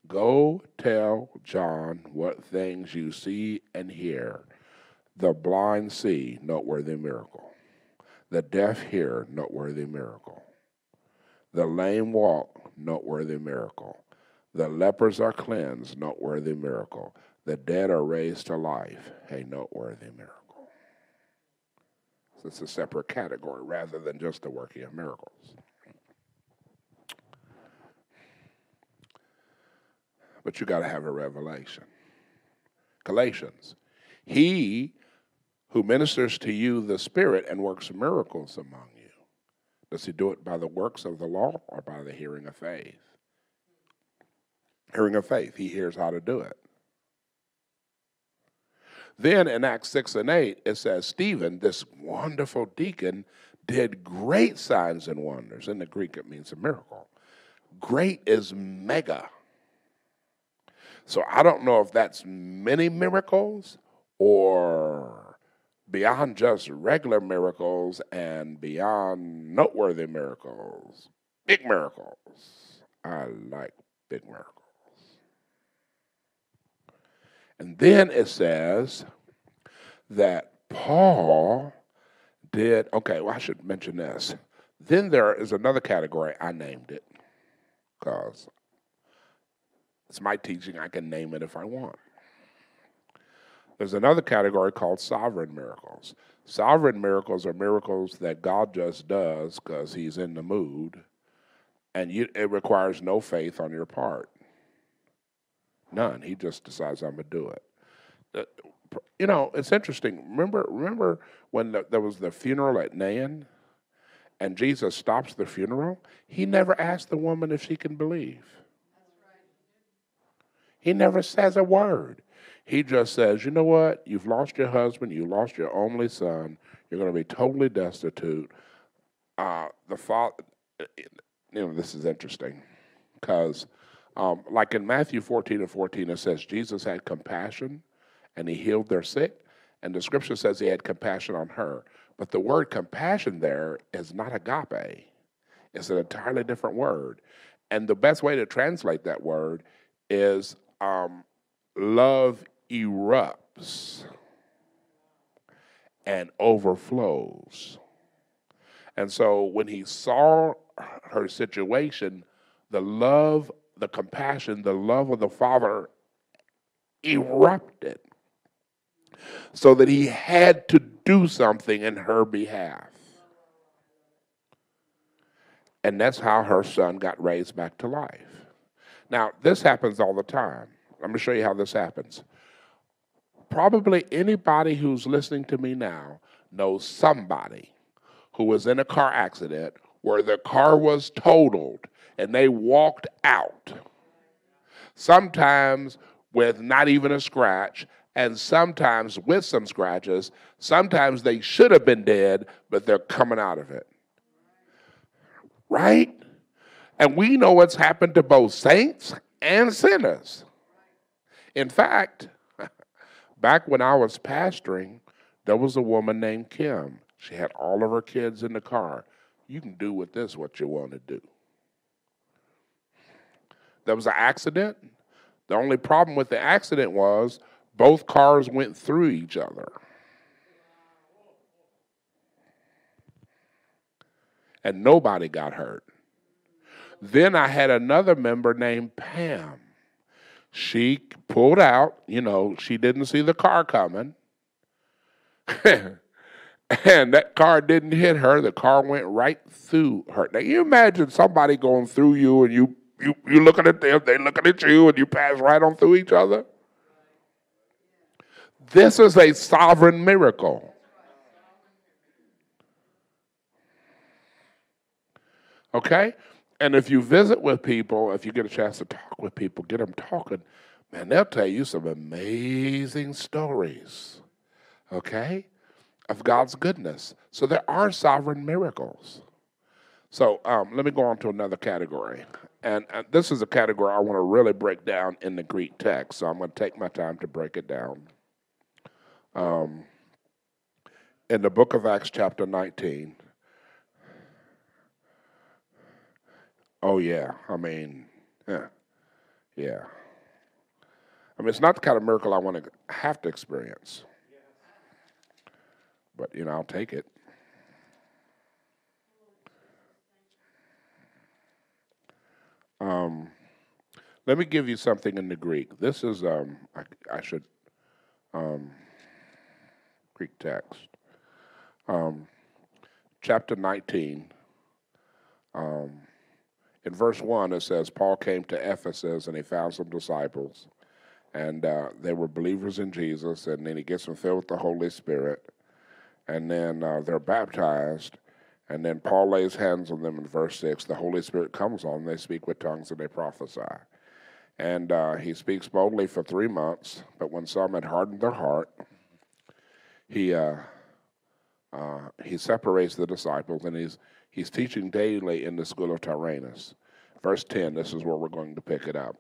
go tell John what things you see and hear. The blind see, noteworthy miracle. The deaf hear, noteworthy miracle. The lame walk, noteworthy miracle. The lepers are cleansed, noteworthy miracle. The dead are raised to life, a noteworthy miracle. It's a separate category rather than just the working of miracles. But you got to have a revelation. Galatians. He who ministers to you the Spirit and works miracles among you. Does he do it by the works of the law or by the hearing of faith? hearing of faith. He hears how to do it. Then in Acts 6 and 8, it says, Stephen, this wonderful deacon, did great signs and wonders. In the Greek, it means a miracle. Great is mega. So I don't know if that's many miracles or beyond just regular miracles and beyond noteworthy miracles, big miracles. I like big miracles. And then it says that Paul did, okay, well, I should mention this. Then there is another category, I named it because it's my teaching, I can name it if I want. There's another category called sovereign miracles. Sovereign miracles are miracles that God just does because He's in the mood, and you, it requires no faith on your part. None. He just decides I'm to do it. You know, it's interesting. Remember, remember when the, there was the funeral at Nain, and Jesus stops the funeral. He never asked the woman if she can believe. He never says a word. He just says, "You know what? You've lost your husband. You lost your only son. You're going to be totally destitute." Uh, the father, you know, this is interesting because um, like in Matthew 14 and 14, it says Jesus had compassion and he healed their sick. And the scripture says he had compassion on her. But the word compassion there is not agape, it's an entirely different word. And the best way to translate that word is um, love erupts and overflows. And so when he saw her situation, the love the compassion, the love of the Father erupted so that he had to do something in her behalf. And that's how her son got raised back to life. Now, this happens all the time. Let me show you how this happens. Probably anybody who's listening to me now knows somebody who was in a car accident where the car was totaled and they walked out. Sometimes with not even a scratch, and sometimes with some scratches. Sometimes they should have been dead, but they're coming out of it. Right? And we know what's happened to both saints and sinners. In fact, back when I was pastoring, there was a woman named Kim. She had all of her kids in the car. You can do with this what you want to do. There was an accident. The only problem with the accident was both cars went through each other. And nobody got hurt. Then I had another member named Pam. She pulled out, you know, she didn't see the car coming. and that car didn't hit her. The car went right through her. Now you imagine somebody going through you and you you you looking at them, they looking at you, and you pass right on through each other. This is a sovereign miracle. Okay? And if you visit with people, if you get a chance to talk with people, get them talking, man, they'll tell you some amazing stories. Okay? Of God's goodness. So there are sovereign miracles. So um, let me go on to another category. And this is a category I want to really break down in the Greek text. So I'm going to take my time to break it down. Um, in the book of Acts, chapter 19. Oh, yeah. I mean, yeah. Yeah. I mean, it's not the kind of miracle I want to have to experience. But, you know, I'll take it. Um, let me give you something in the Greek. This is, um, I, I should, um, Greek text. Um, chapter 19. Um, in verse 1, it says, Paul came to Ephesus and he found some disciples. And uh, they were believers in Jesus. And then he gets them filled with the Holy Spirit and then uh, they're baptized. And then Paul lays hands on them in verse 6. The Holy Spirit comes on them. They speak with tongues and they prophesy. And uh, he speaks boldly for three months. But when some had hardened their heart, he, uh, uh, he separates the disciples and he's, he's teaching daily in the school of Tyrannus. Verse 10, this is where we're going to pick it up.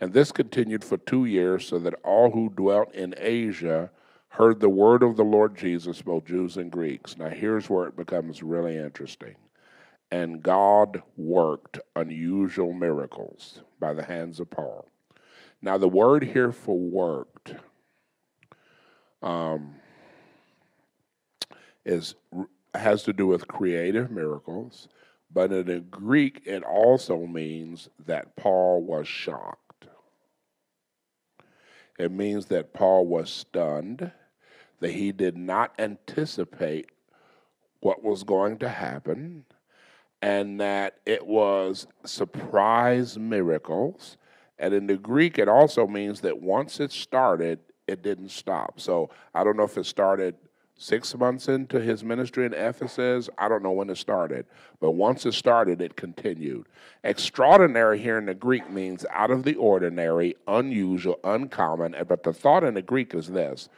And this continued for two years, so that all who dwelt in Asia heard the word of the Lord Jesus, both Jews and Greeks. Now, here's where it becomes really interesting. And God worked unusual miracles by the hands of Paul. Now, the word here for worked um, is has to do with creative miracles, but in the Greek, it also means that Paul was shocked. It means that Paul was stunned that he did not anticipate what was going to happen and that it was surprise miracles. And in the Greek, it also means that once it started, it didn't stop. So I don't know if it started six months into his ministry in Ephesus. I don't know when it started, but once it started, it continued. Extraordinary here in the Greek means out of the ordinary, unusual, uncommon. But the thought in the Greek is this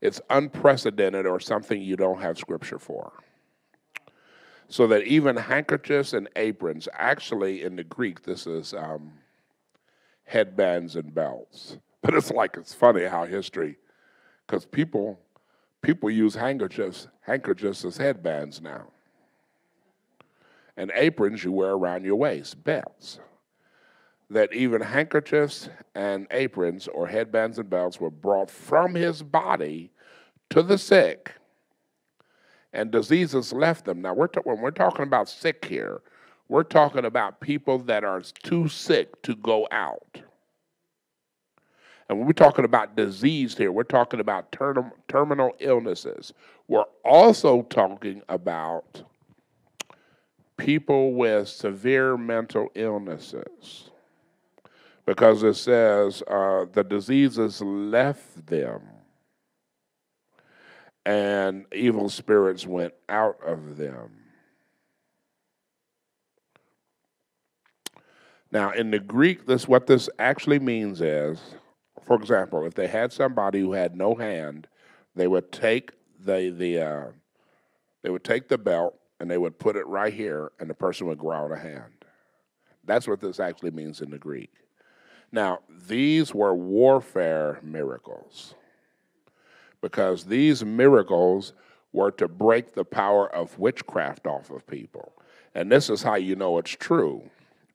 it's unprecedented or something you don't have scripture for. So that even handkerchiefs and aprons, actually in the Greek, this is um, headbands and belts. But it's like it's funny how history, because people people use handkerchiefs handkerchiefs as headbands now, and aprons you wear around your waist, belts that even handkerchiefs and aprons or headbands and belts were brought from his body to the sick, and diseases left them. Now, we're when we're talking about sick here, we're talking about people that are too sick to go out. And when we're talking about disease here, we're talking about term, terminal illnesses. We're also talking about people with severe mental illnesses because it says uh, the diseases left them and evil spirits went out of them. Now, in the Greek, this what this actually means is, for example, if they had somebody who had no hand, they would take the the uh, they would take the belt and they would put it right here, and the person would grow out a hand. That's what this actually means in the Greek. Now, these were warfare miracles because these miracles were to break the power of witchcraft off of people. And this is how you know it's true.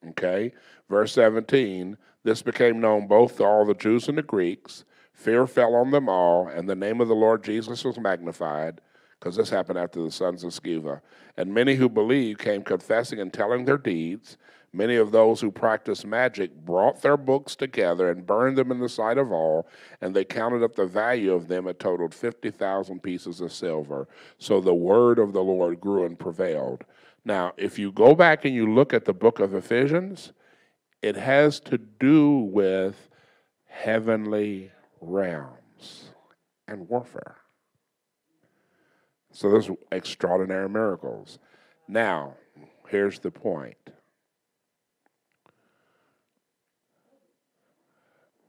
Okay? Verse 17 this became known both to all the Jews and the Greeks. Fear fell on them all, and the name of the Lord Jesus was magnified, because this happened after the sons of Sceva. And many who believed came confessing and telling their deeds. Many of those who practiced magic brought their books together and burned them in the sight of all, and they counted up the value of them. It totaled 50,000 pieces of silver. So the word of the Lord grew and prevailed. Now, if you go back and you look at the book of Ephesians, it has to do with heavenly realms and warfare. So there's extraordinary miracles. Now, here's the point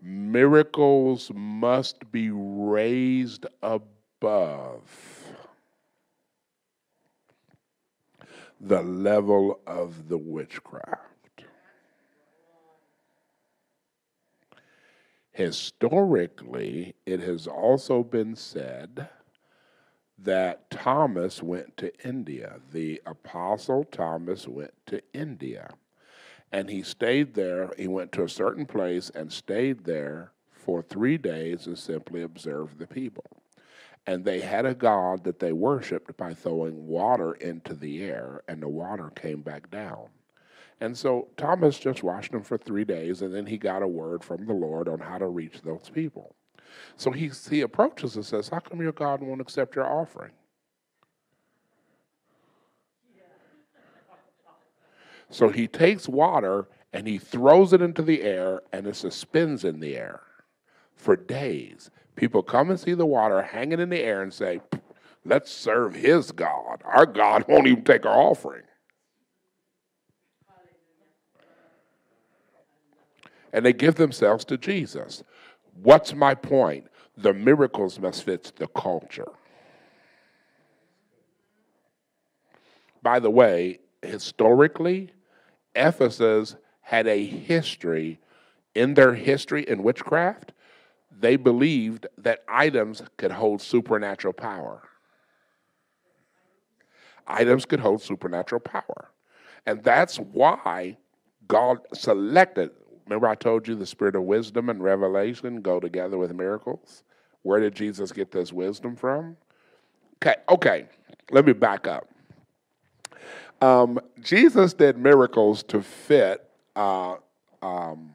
miracles must be raised above the level of the witchcraft. Historically, it has also been said that Thomas went to India. The Apostle Thomas went to India. And he stayed there. He went to a certain place and stayed there for three days and simply observed the people. And they had a god that they worshiped by throwing water into the air, and the water came back down. And so Thomas just watched them for three days, and then he got a word from the Lord on how to reach those people. So he, he approaches and says, How come your God won't accept your offering? So he takes water and he throws it into the air, and it suspends in the air for days. People come and see the water hanging in the air and say, Let's serve his God. Our God won't even take our offering. And they give themselves to Jesus. What's my point? The miracles must fit the culture. By the way, historically, Ephesus had a history in their history in witchcraft. They believed that items could hold supernatural power. Items could hold supernatural power. And that's why God selected. Remember, I told you the spirit of wisdom and revelation go together with miracles? Where did Jesus get this wisdom from? Okay, okay, let me back up. Um, Jesus did miracles to fit uh, um,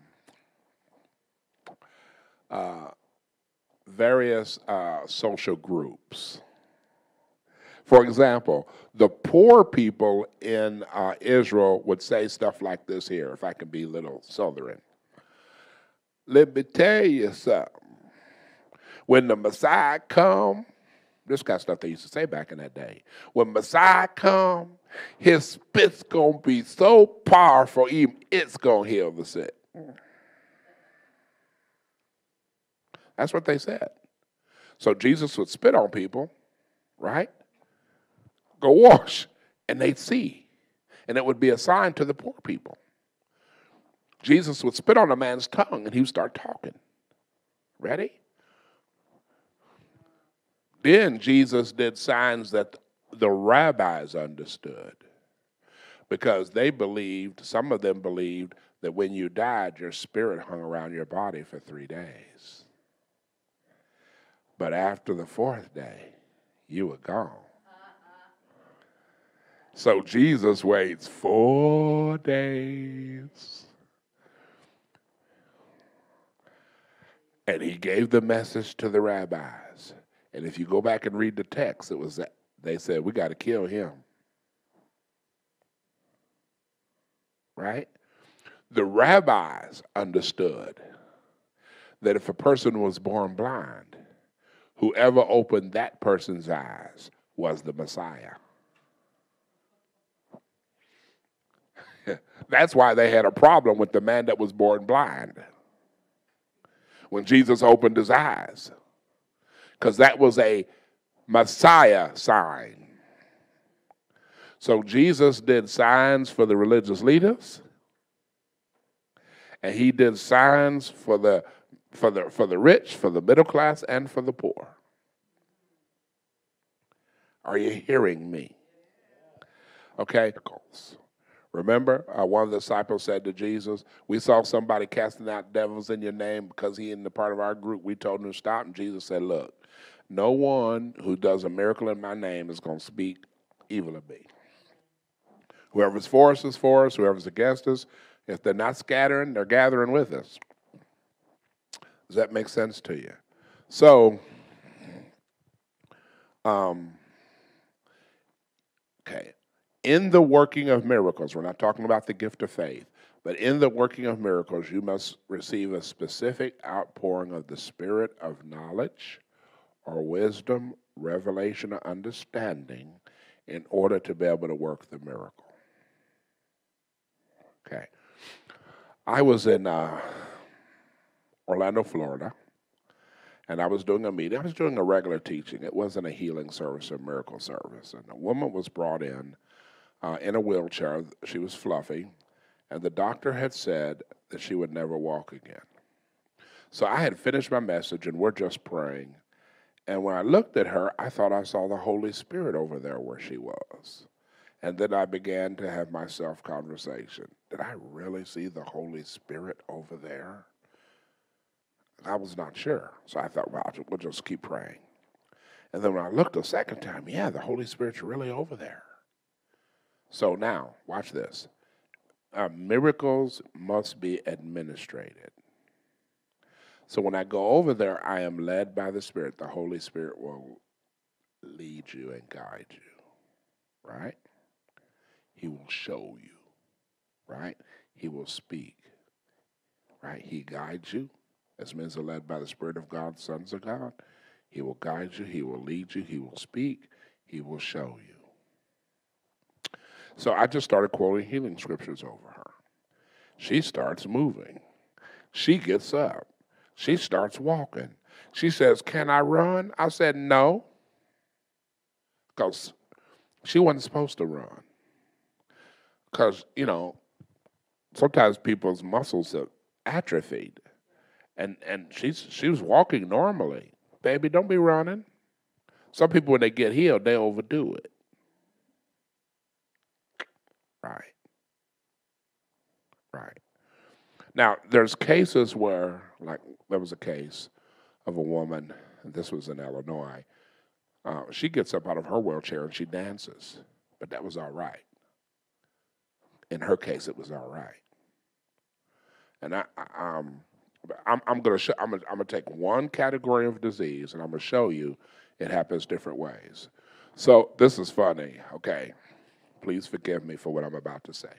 uh, various uh, social groups. For example, the poor people in uh, Israel would say stuff like this here, if I can be a little southern. Let me tell you something. When the Messiah come, this kind of stuff they used to say back in that day. When Messiah come, his spit's gonna be so powerful, even it's gonna heal the sick. That's what they said. So Jesus would spit on people, right? Go wash, and they'd see. And it would be a sign to the poor people. Jesus would spit on a man's tongue and he would start talking. Ready? Then Jesus did signs that the rabbis understood because they believed, some of them believed, that when you died, your spirit hung around your body for three days. But after the fourth day, you were gone. So Jesus waits four days. And he gave the message to the rabbis. And if you go back and read the text, it was that they said, we got to kill him. Right? The rabbis understood that if a person was born blind, whoever opened that person's eyes was the Messiah. That's why they had a problem with the man that was born blind when Jesus opened his eyes because that was a Messiah sign. So Jesus did signs for the religious leaders, and he did signs for the for the for the rich, for the middle class, and for the poor. Are you hearing me? Okay. Remember, uh, one of the disciples said to Jesus, We saw somebody casting out devils in your name because he in the part of our group. We told him to stop, and Jesus said, Look, no one who does a miracle in my name is going to speak evil of me. Whoever's for us is for us, whoever's against us. If they're not scattering, they're gathering with us. Does that make sense to you? So, um, okay, in the working of miracles, we're not talking about the gift of faith, but in the working of miracles, you must receive a specific outpouring of the spirit of knowledge or wisdom, revelation, or understanding in order to be able to work the miracle. Okay. I was in uh, Orlando, Florida, and I was doing a meeting. I was doing a regular teaching. It wasn't a healing service or miracle service. And a woman was brought in uh, in a wheelchair. She was fluffy, and the doctor had said that she would never walk again. So I had finished my message, and we're just praying. And when I looked at her, I thought I saw the Holy Spirit over there where she was. And then I began to have my self conversation. Did I really see the Holy Spirit over there? I was not sure. So I thought, well, we'll just keep praying. And then when I looked a second time, yeah, the Holy Spirit's really over there. So now, watch this. Uh, miracles must be administrated. So when I go over there, I am led by the Spirit. The Holy Spirit will lead you and guide you, right? He will show you, right? He will speak, right? He guides you. As men are led by the Spirit of God, sons of God. He will guide you, He will lead you, He will speak, He will show you. So I just started quoting healing scriptures over her. She starts moving. She gets up. She starts walking. She says, Can I run? I said, No. Because she wasn't supposed to run. Because, you know, sometimes people's muscles are atrophied. And and she's she was walking normally. Baby, don't be running. Some people when they get healed, they overdo it. Right. Right. Now, there's cases where, like, there was a case of a woman, and this was in Illinois. Uh, she gets up out of her wheelchair and she dances, but that was all right. In her case, it was all right. And I, I um, I'm, I'm gonna show, I'm gonna, I'm gonna take one category of disease and I'm gonna show you it happens different ways. So this is funny. Okay, Please forgive me for what I'm about to say.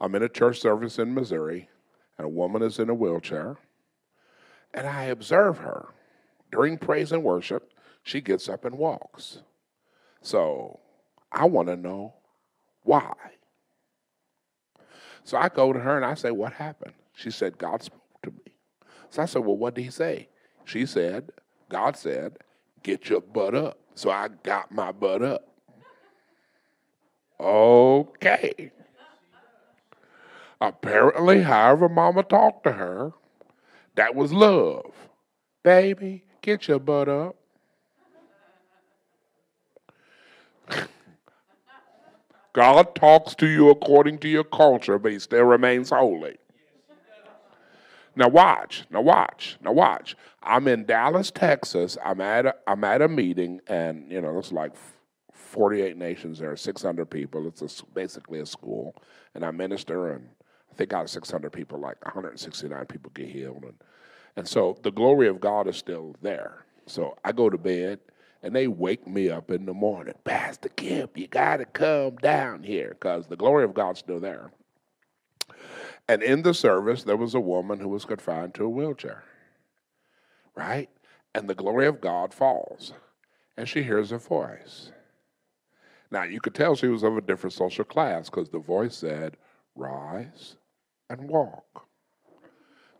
I'm in a church service in Missouri, and a woman is in a wheelchair, and I observe her. During praise and worship, she gets up and walks. So I want to know why. So I go to her and I say, What happened? She said, God spoke to me. So I said, Well, what did he say? She said, God said, Get your butt up. So I got my butt up. Okay. Apparently, however mama talked to her, that was love. Baby, get your butt up. God talks to you according to your culture, but he still remains holy. Now watch, now watch, now watch. I'm in Dallas, Texas. I'm at a, I'm at a meeting, and you know it's like 48 nations. There are 600 people. It's a, basically a school, and I minister, and I think out of 600 people, like 169 people get healed, and and so the glory of God is still there. So I go to bed, and they wake me up in the morning. Pastor Kemp, you got to come down here because the glory of God's still there. And in the service, there was a woman who was confined to a wheelchair, right? And the glory of God falls, and she hears a voice. Now, you could tell she was of a different social class because the voice said, Rise and walk.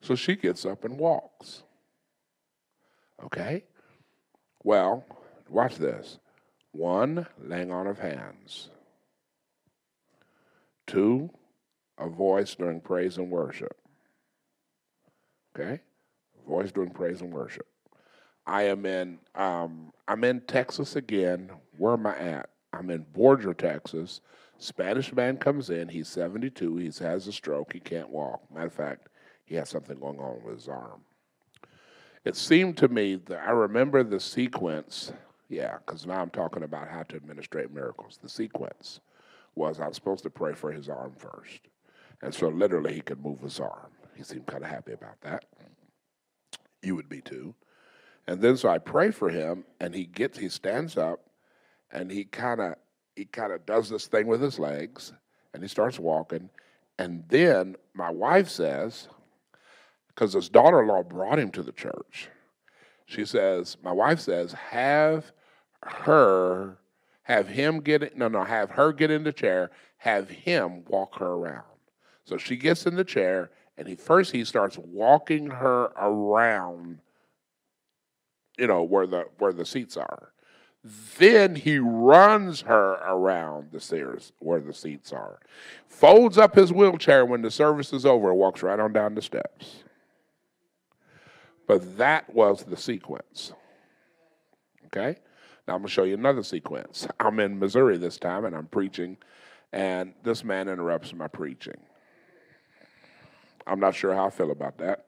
So she gets up and walks. Okay? Well, watch this. One, laying on of hands. Two, a voice during praise and worship. Okay? Voice during praise and worship. I am in um, I'm in Texas again. Where am I at? I'm in Borger, Texas. Spanish man comes in. He's 72. He has a stroke. He can't walk. Matter of fact, he has something going on with his arm. It seemed to me that I remember the sequence. Yeah, because now I'm talking about how to administrate miracles. The sequence was I was supposed to pray for his arm first. And so literally he could move his arm. He seemed kind of happy about that. You would be too. And then so I pray for him and he gets he stands up and he kind of he kind of does this thing with his legs and he starts walking and then my wife says because his daughter-in-law brought him to the church she says my wife says have her have him get it, no no have her get in the chair have him walk her around so she gets in the chair and he first he starts walking her around you know where the where the seats are then he runs her around the stairs where the seats are, folds up his wheelchair when the service is over, and walks right on down the steps. But that was the sequence. Okay? Now I'm going to show you another sequence. I'm in Missouri this time and I'm preaching, and this man interrupts my preaching. I'm not sure how I feel about that.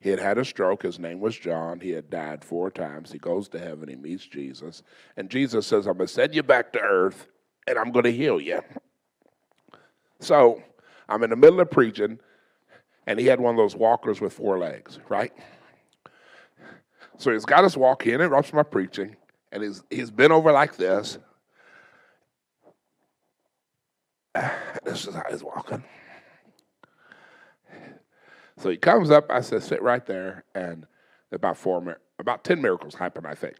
He had had a stroke. His name was John. He had died four times. He goes to heaven. He meets Jesus. And Jesus says, I'm going to send you back to earth and I'm going to heal you. So I'm in the middle of preaching, and he had one of those walkers with four legs, right? So he's got us walk. He interrupts my preaching, and he's, he's been over like this. This is how he's walking. So he comes up. I said, sit right there. And about four, about 10 miracles happened, I think.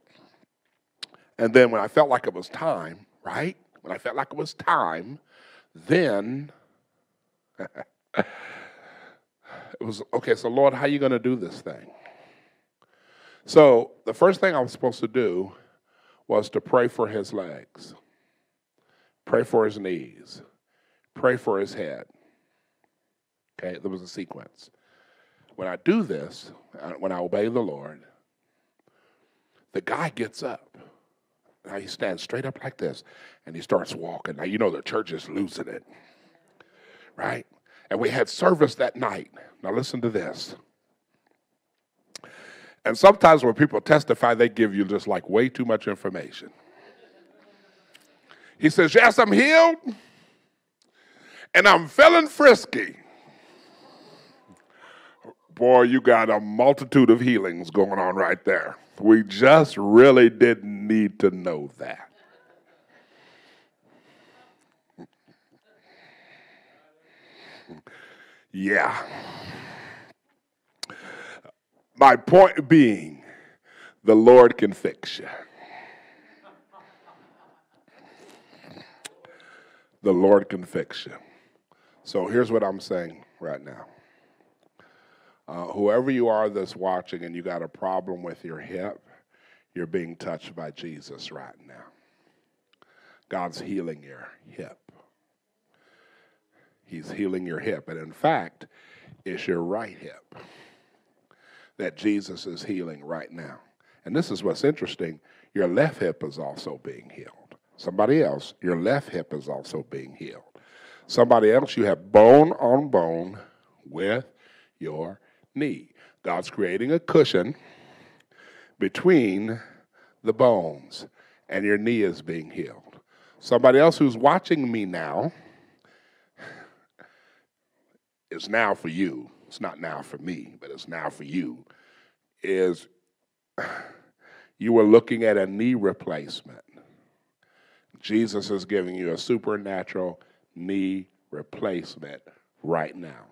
And then when I felt like it was time, right? When I felt like it was time, then it was, okay, so Lord, how are you going to do this thing? So the first thing I was supposed to do was to pray for his legs, pray for his knees, pray for his head. Okay, there was a sequence. When I do this, when I obey the Lord, the guy gets up. Now he stands straight up like this and he starts walking. Now you know the church is losing it, right? And we had service that night. Now listen to this. And sometimes when people testify, they give you just like way too much information. He says, Yes, I'm healed and I'm feeling frisky boy, you got a multitude of healings going on right there. We just really didn't need to know that. Yeah. My point being, the Lord can fix you. The Lord can fix you. So here's what I'm saying right now. Uh, whoever you are that's watching and you got a problem with your hip, you're being touched by Jesus right now. God's healing your hip. He's healing your hip. And in fact, it's your right hip that Jesus is healing right now. And this is what's interesting your left hip is also being healed. Somebody else, your left hip is also being healed. Somebody else, you have bone on bone with your knee. God's creating a cushion between the bones, and your knee is being healed. Somebody else who's watching me now is now for you. It's not now for me, but it's now for you. Is you were looking at a knee replacement. Jesus is giving you a supernatural knee replacement right now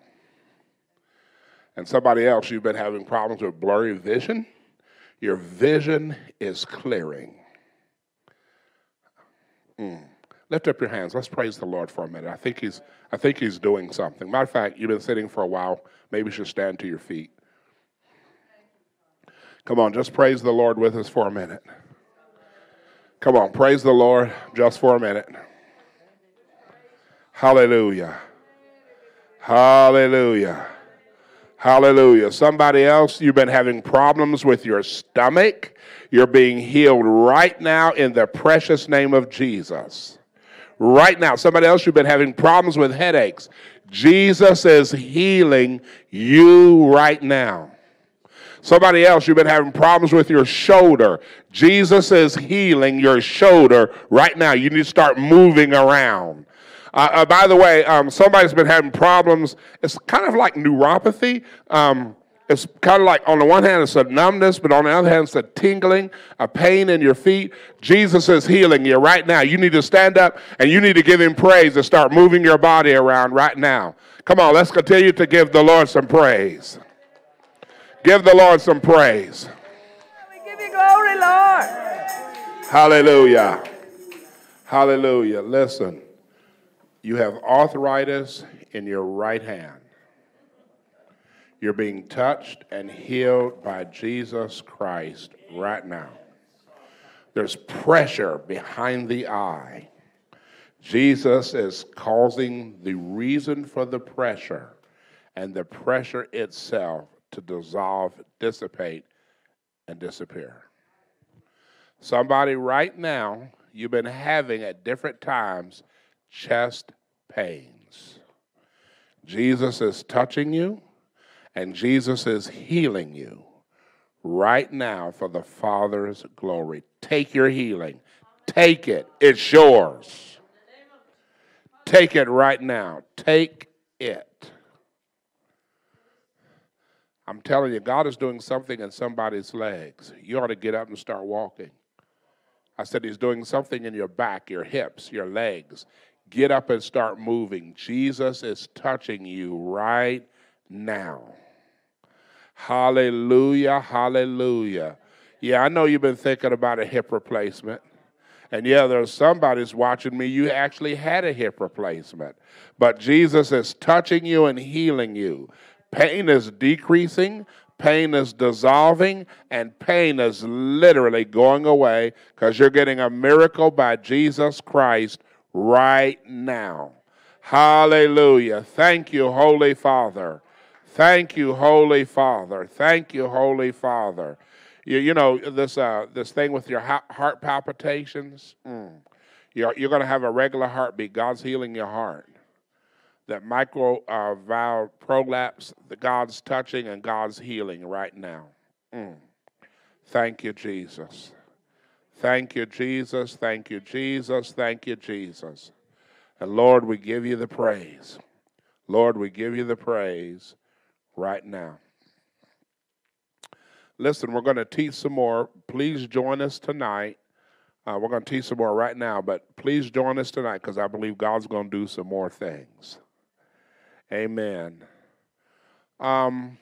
and somebody else, you've been having problems with blurry vision, your vision is clearing. Mm. Lift up your hands. Let's praise the Lord for a minute. I think he's, I think he's doing something. Matter of fact, you've been sitting for a while. Maybe you should stand to your feet. Come on, just praise the Lord with us for a minute. Come on, praise the Lord just for a minute. Hallelujah. Hallelujah. Hallelujah. Somebody else, you've been having problems with your stomach. You're being healed right now in the precious name of Jesus. Right now. Somebody else, you've been having problems with headaches. Jesus is healing you right now. Somebody else, you've been having problems with your shoulder. Jesus is healing your shoulder right now. You need to start moving around. Uh, uh, by the way, um, somebody's been having problems. It's kind of like neuropathy. Um, it's kind of like on the one hand it's a numbness, but on the other hand it's a tingling, a pain in your feet. Jesus is healing you right now. You need to stand up and you need to give him praise and start moving your body around right now. Come on, let's continue to give the Lord some praise. Give the Lord some praise. We give you glory, Lord. Hallelujah. Hallelujah. Listen, you have arthritis in your right hand. You're being touched and healed by Jesus Christ right now. There's pressure behind the eye. Jesus is causing the reason for the pressure, and the pressure itself to dissolve, dissipate, and disappear. Somebody right now, you've been having at different times chest pains. Jesus is touching you, and Jesus is healing you right now for the Father's glory. Take your healing, take it, it's yours. Take it right now. Take it. I'm telling you, God is doing something in somebody's legs. You ought to get up and start walking. I said, He's doing something in your back, your hips, your legs. Get up and start moving. Jesus is touching you right now. Hallelujah, hallelujah. Yeah, I know you've been thinking about a hip replacement. And yeah, there's somebody's watching me. You actually had a hip replacement. But Jesus is touching you and healing you. Pain is decreasing, pain is dissolving, and pain is literally going away because you're getting a miracle by Jesus Christ right now. Hallelujah. Thank you, Holy Father. Thank you, Holy Father. Thank you, Holy Father. You, you know, this, uh, this thing with your heart palpitations, mm. you're, you're going to have a regular heartbeat. God's healing your heart that micro uh, valve prolapse, the God's touching and God's healing right now. Mm. Thank you, Jesus. Thank you, Jesus. Thank you, Jesus. Thank you, Jesus. And Lord, we give you the praise. Lord, we give you the praise right now. Listen, we're going to teach some more. Please join us tonight. Uh, we're going to teach some more right now, but please join us tonight because I believe God's going to do some more things. Amen. Um,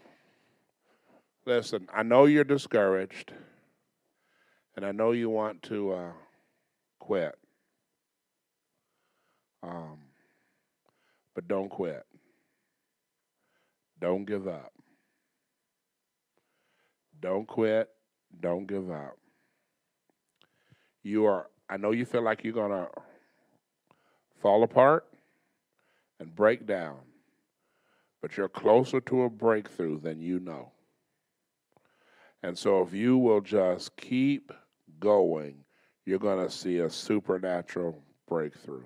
listen, I know you're discouraged, and I know you want to uh, quit. Um, but don't quit. Don't give up. Don't quit. Don't give up. You are, I know you feel like you're going to fall apart and break down but you're closer to a breakthrough than you know. And so, if you will just keep going, you're going to see a supernatural breakthrough.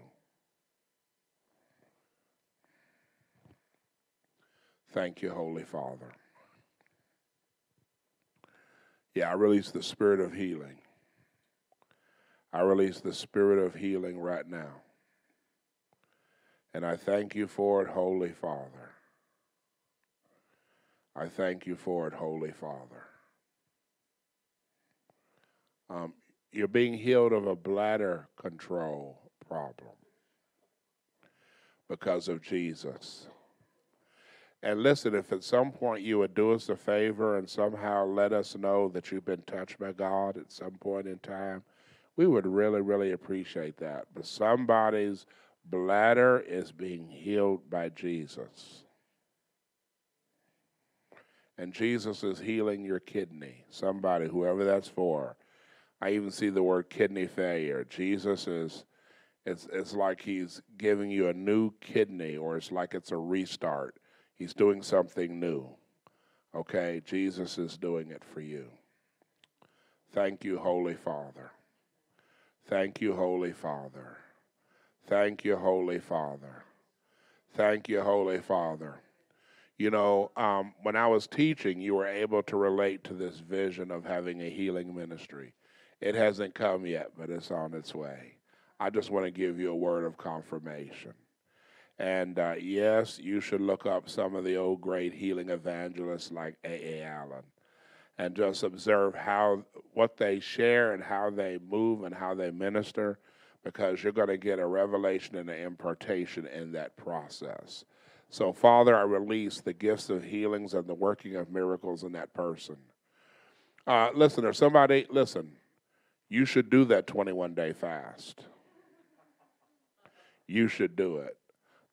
Thank you, Holy Father. Yeah, I release the spirit of healing. I release the spirit of healing right now. And I thank you for it, Holy Father. I thank you for it, Holy Father. Um, you're being healed of a bladder control problem because of Jesus. And listen, if at some point you would do us a favor and somehow let us know that you've been touched by God at some point in time, we would really, really appreciate that. But somebody's bladder is being healed by Jesus and Jesus is healing your kidney. Somebody, whoever that's for. I even see the word kidney failure. Jesus is, it's, it's like he's giving you a new kidney, or it's like it's a restart. He's doing something new. Okay? Jesus is doing it for you. Thank you, Holy Father. Thank you, Holy Father. Thank you, Holy Father. Thank you, Holy Father. You know, um, when I was teaching, you were able to relate to this vision of having a healing ministry. It hasn't come yet, but it's on its way. I just want to give you a word of confirmation. And uh, yes, you should look up some of the old great healing evangelists like A. A. Allen and just observe how what they share and how they move and how they minister because you're going to get a revelation and an impartation in that process. So, Father, I release the gifts of healings and the working of miracles in that person. Uh, listener, somebody, listen, you should do that 21 day fast. You should do it.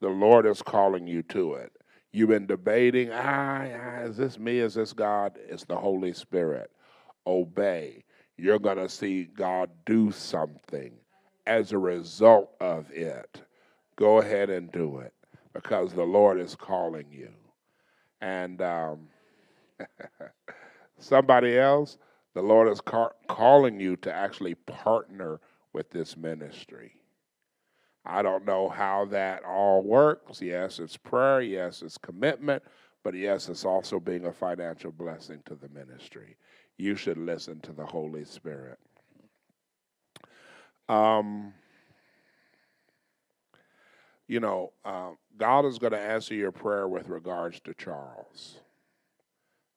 The Lord is calling you to it. You've been debating, ah, is this me? Is this God? It's the Holy Spirit. Obey. You're going to see God do something as a result of it. Go ahead and do it because the Lord is calling you. And um, somebody else, the Lord is ca- calling you to actually partner with this ministry. I don't know how that all works. Yes, it's prayer. Yes, it's commitment. But yes, it's also being a financial blessing to the ministry. You should listen to the Holy Spirit. Um, you know, uh, God is going to answer your prayer with regards to Charles.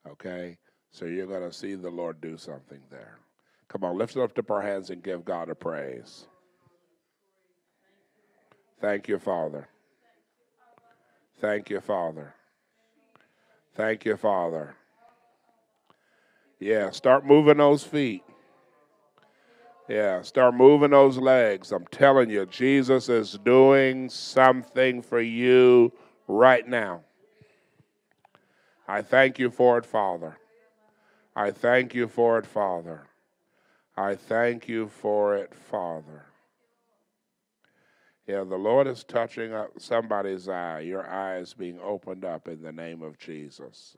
Okay? So you're going to see the Lord do something there. Come on, lift up our hands and give God a praise. Thank you, Father. Thank you, Father. Thank you, Father. Yeah, start moving those feet. Yeah, start moving those legs. I'm telling you, Jesus is doing something for you right now. I thank you for it, Father. I thank you for it, Father. I thank you for it, Father. Yeah, the Lord is touching up somebody's eye. Your eye is being opened up in the name of Jesus.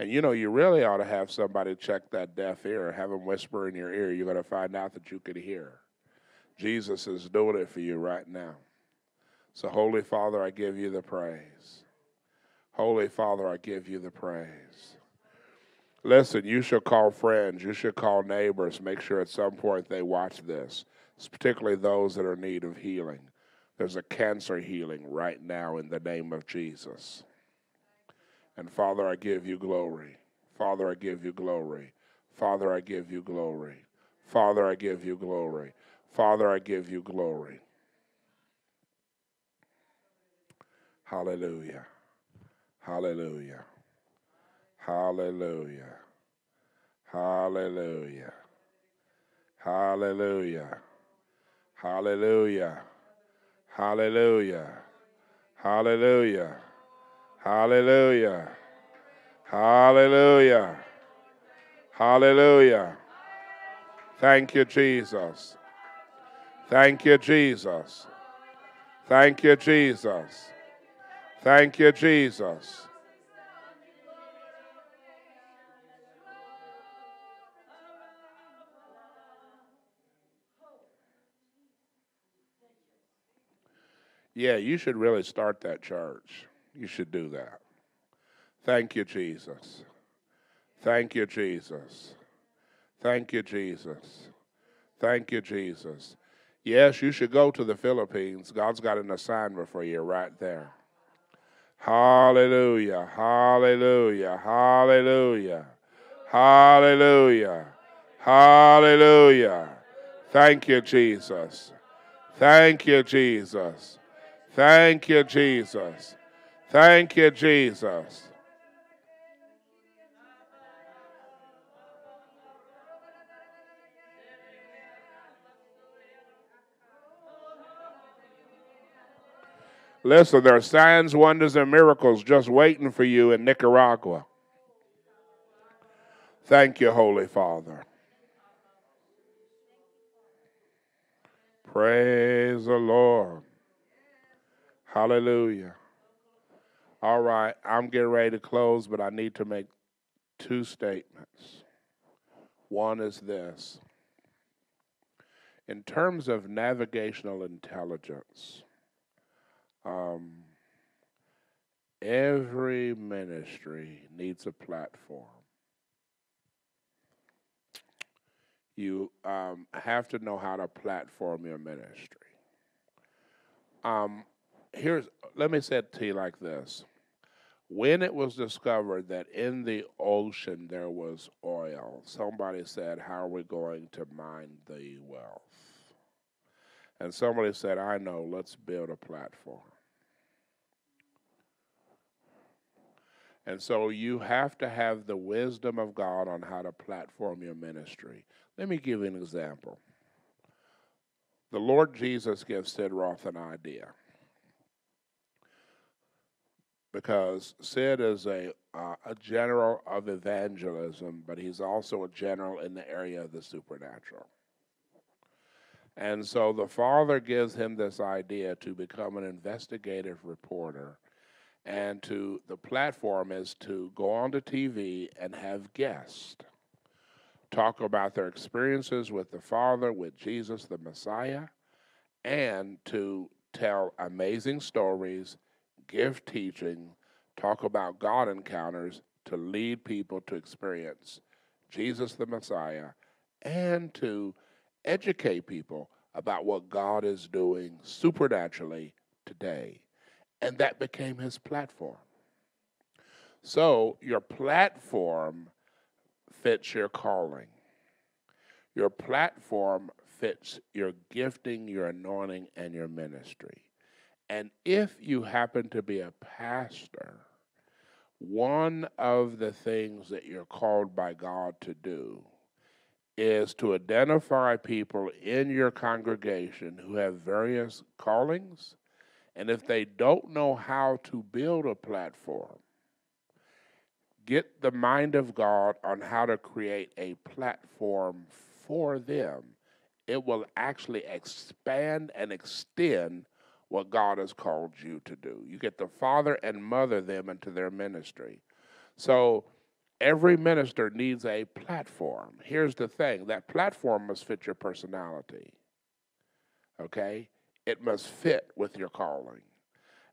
And you know, you really ought to have somebody check that deaf ear, have them whisper in your ear. You're going to find out that you can hear. Jesus is doing it for you right now. So, Holy Father, I give you the praise. Holy Father, I give you the praise. Listen, you should call friends, you should call neighbors, make sure at some point they watch this particularly those that are in need of healing. There's a cancer healing right now in the name of Jesus. And Father, I give you glory. Father, I give you glory. Father, I give you glory. Father, I give you glory. Father, I give you glory. Hallelujah. Hallelujah. Hallelujah. Hallelujah. Hallelujah. Hallelujah. Hallelujah. Hallelujah. Hallelujah. Hallelujah. Hallelujah. Thank you, Jesus. Thank you, Jesus. Thank you, Jesus. Thank you, Jesus. Yeah, you should really start that church. You should do that. Thank you, Jesus. Thank you, Jesus. Thank you, Jesus. Thank you, Jesus. Yes, you should go to the Philippines. God's got an assignment for you right there. Hallelujah. Hallelujah. Hallelujah. Hallelujah. Hallelujah. Thank you, Jesus. Thank you, Jesus. Thank you, Jesus. Thank you, Jesus. Listen, there are signs, wonders, and miracles just waiting for you in Nicaragua. Thank you, Holy Father. Praise the Lord. Hallelujah. All right, I'm getting ready to close, but I need to make two statements. One is this in terms of navigational intelligence, um, Every ministry needs a platform. You um, have to know how to platform your ministry. Um, here's let me say it to you like this when it was discovered that in the ocean there was oil, somebody said, How are we going to mine the wealth? And somebody said, I know, let's build a platform. And so you have to have the wisdom of God on how to platform your ministry. Let me give you an example. The Lord Jesus gives Sid Roth an idea because Sid is a uh, a general of evangelism, but he's also a general in the area of the supernatural. And so the father gives him this idea to become an investigative reporter, and to the platform is to go onto TV and have guests talk about their experiences with the Father, with Jesus the Messiah, and to tell amazing stories give teaching, talk about God encounters to lead people to experience Jesus the Messiah and to educate people about what God is doing supernaturally today. And that became his platform. So your platform fits your calling. Your platform fits your gifting, your anointing, and your ministry. And if you happen to be a pastor, one of the things that you're called by God to do is to identify people in your congregation who have various callings. And if they don't know how to build a platform, get the mind of God on how to create a platform for them. It will actually expand and extend what God has called you to do. You get to father and mother them into their ministry. So every minister needs a platform. Here's the thing that platform must fit your personality. Okay? It must fit with your calling.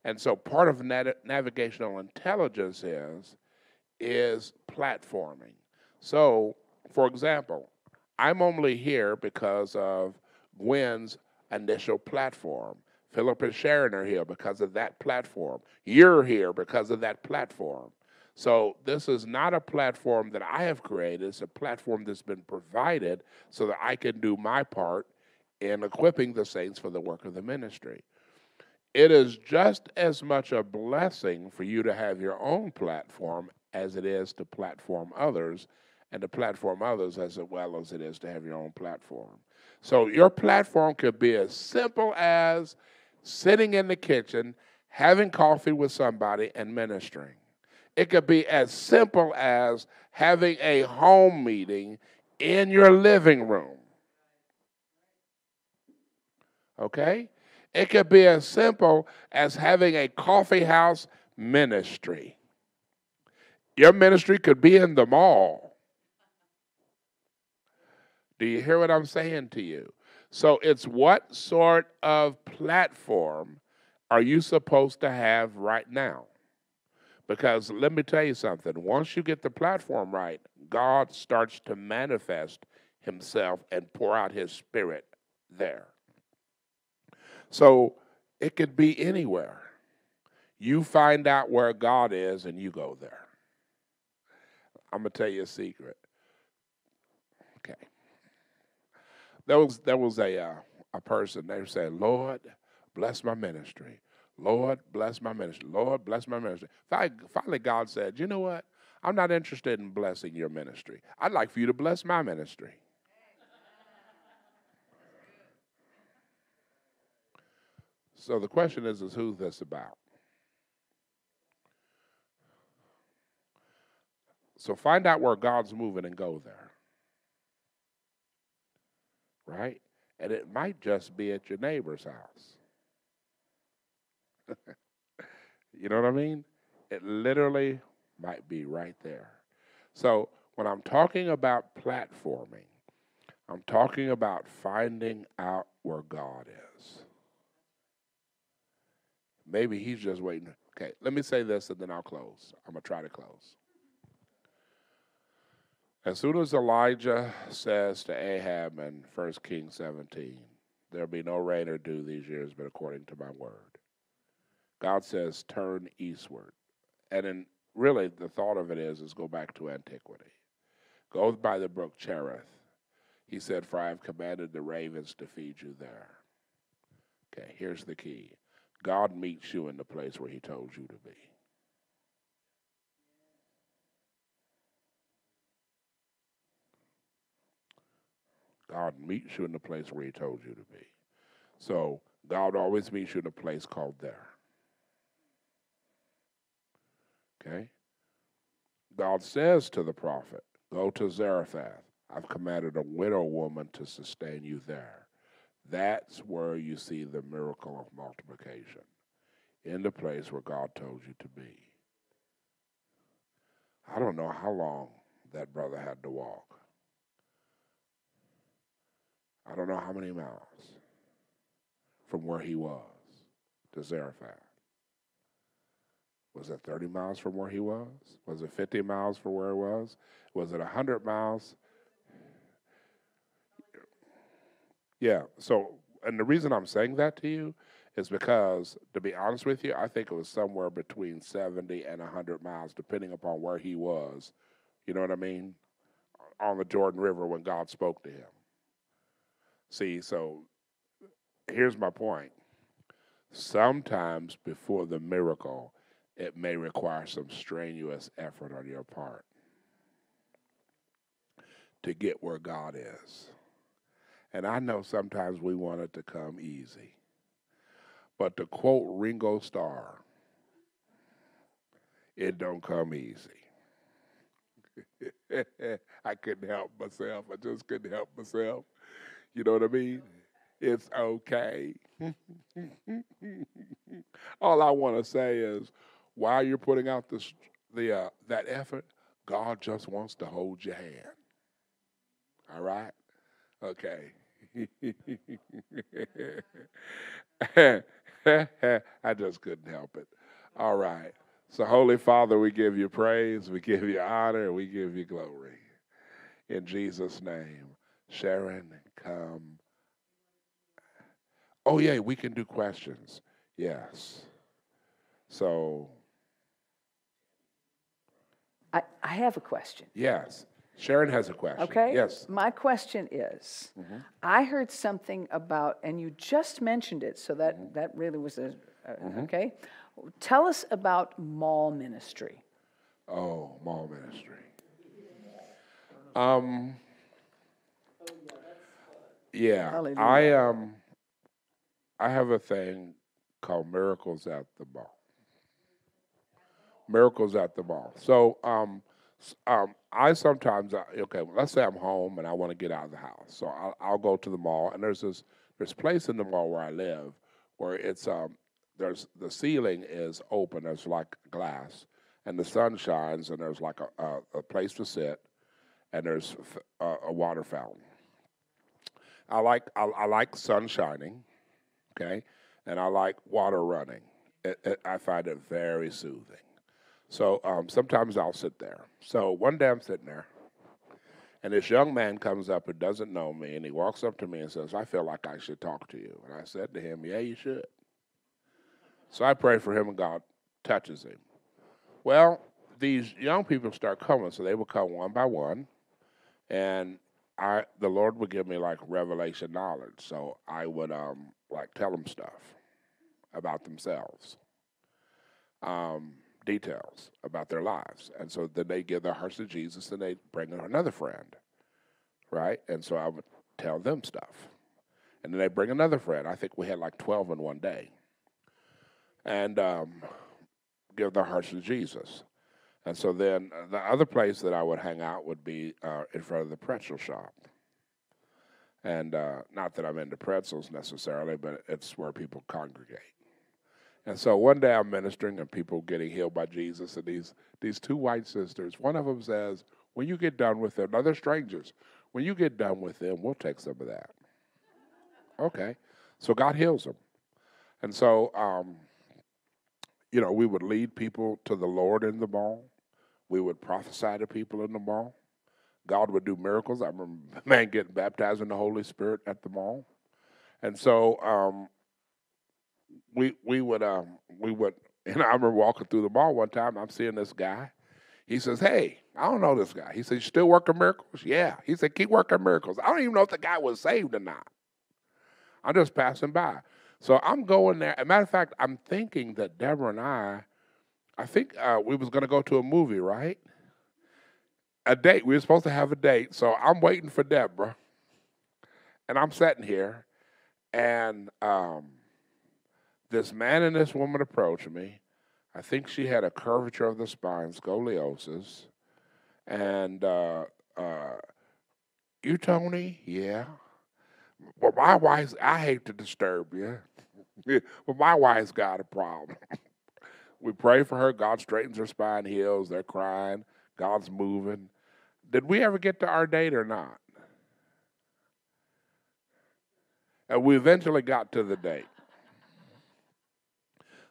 And so part of navigational intelligence is is platforming. So, for example, I'm only here because of Gwen's initial platform. Philip and Sharon are here because of that platform. You're here because of that platform. So this is not a platform that I have created. It's a platform that's been provided so that I can do my part in equipping the saints for the work of the ministry. It is just as much a blessing for you to have your own platform as it is to platform others and to platform others as well as it is to have your own platform. So your platform could be as simple as sitting in the kitchen, having coffee with somebody, and ministering. It could be as simple as having a home meeting in your living room. Okay? It could be as simple as having a coffee house ministry. Your ministry could be in the mall. Do you hear what I'm saying to you? So it's what sort of platform are you supposed to have right now? Because let me tell you something once you get the platform right, God starts to manifest himself and pour out his spirit there. So it could be anywhere. You find out where God is and you go there. I'm going to tell you a secret. Okay there was there was a uh, a person they said, "Lord, bless my ministry. Lord, bless my ministry. Lord, bless my ministry." Finally, God said, "You know what? I'm not interested in blessing your ministry. I'd like for you to bless my ministry." So the question is, is who's this about? So find out where God's moving and go there right? And it might just be at your neighbor's house. you know what I mean? It literally might be right there. So when I'm talking about platforming, I'm talking about finding out where God is. Maybe He's just waiting. Okay, let me say this and then I'll close. I'm going to try to close. As soon as Elijah says to Ahab in 1 Kings 17, There'll be no rain or dew these years, but according to my word. God says, Turn eastward. And in really the thought of it is is go back to antiquity. Go by the brook Cherith. He said, For I have commanded the ravens to feed you there. Okay, here's the key. God meets you in the place where he told you to be. God meets you in the place where He told you to be. So God always meets you in a place called there. Okay? God says to the prophet, Go to Zarephath. I've commanded a widow woman to sustain you there. That's where you see the miracle of multiplication, in the place where God told you to be. I don't know how long that brother had to walk. I don't know how many miles from where he was to Zarephath. Was it 30 miles from where he was? Was it 50 miles from where he was? Was it 100 miles? Yeah, so, and the reason I'm saying that to you is because, to be honest with you, I think it was somewhere between 70 and 100 miles, depending upon where he was. You know what I mean? On the Jordan River when God spoke to him. See, so here's my point. Sometimes before the miracle, it may require some strenuous effort on your part to get where God is. And I know sometimes we want it to come easy. But to quote Ringo Starr, it don't come easy. I couldn't help myself. I just couldn't help myself. You know what I mean? It's okay. All I want to say is, while you're putting out this, the uh, that effort, God just wants to hold your hand. All right? Okay. I just couldn't help it. All right. So, Holy Father, we give you praise, we give you honor, we give you glory. In Jesus' name. Sharon, come. Oh, yeah, we can do questions. Yes. So. I, I have a question. Yes. Sharon has a question. Okay. Yes. My question is mm-hmm. I heard something about, and you just mentioned it, so that, mm-hmm. that really was a, a mm-hmm. okay. Tell us about mall ministry. Oh, mall ministry. Um, yeah, Hallelujah. I um, I have a thing called miracles at the mall. Miracles at the mall. So um, um, I sometimes uh, okay. Let's say I'm home and I want to get out of the house, so I'll, I'll go to the mall. And there's this there's place in the mall where I live where it's um, there's the ceiling is open. There's like glass, and the sun shines, and there's like a, a, a place to sit, and there's a, a water fountain. I like I, I, like sun shining, okay, and I like water running. It, it, I find it very soothing. So um, sometimes I'll sit there. So one day I'm sitting there, and this young man comes up who doesn't know me, and he walks up to me and says, "I feel like I should talk to you." And I said to him, "Yeah, you should." So I pray for him, and God touches him. Well, these young people start coming, so they will come one by one, and I the Lord would give me like revelation knowledge, so I would um like tell them stuff about themselves, um, details about their lives, and so then they give their hearts to Jesus, and they bring in another friend, right? And so I would tell them stuff, and then they bring another friend. I think we had like twelve in one day, and um, give their hearts to Jesus. And so then uh, the other place that I would hang out would be uh, in front of the pretzel shop. And uh, not that I'm into pretzels necessarily, but it's where people congregate. And so one day I'm ministering and people getting healed by Jesus, and these these two white sisters. One of them says, "When you get done with them, now they're strangers. When you get done with them, we'll take some of that." Okay, so God heals them, and so um, you know, we would lead people to the Lord in the mall. We would prophesy to people in the mall. God would do miracles. I remember a man getting baptized in the Holy Spirit at the mall. And so um, we we would um, we would and I remember walking through the mall one time, I'm seeing this guy. He says, Hey, I don't know this guy. He says, You still working miracles? Yeah. He said, Keep working miracles. I don't even know if the guy was saved or not. I'm just passing by. So I'm going there. As a matter of fact, I'm thinking that Deborah and I, I think uh, we was going to go to a movie, right? A date. We were supposed to have a date. So I'm waiting for Deborah. And I'm sitting here. And um, this man and this woman approach me. I think she had a curvature of the spine, scoliosis. And uh, uh, you, Tony? Yeah. Well, my wife's, I hate to disturb you, but my wife's got a problem. we pray for her. God straightens her spine, heals. They're crying. God's moving. Did we ever get to our date or not? And we eventually got to the date.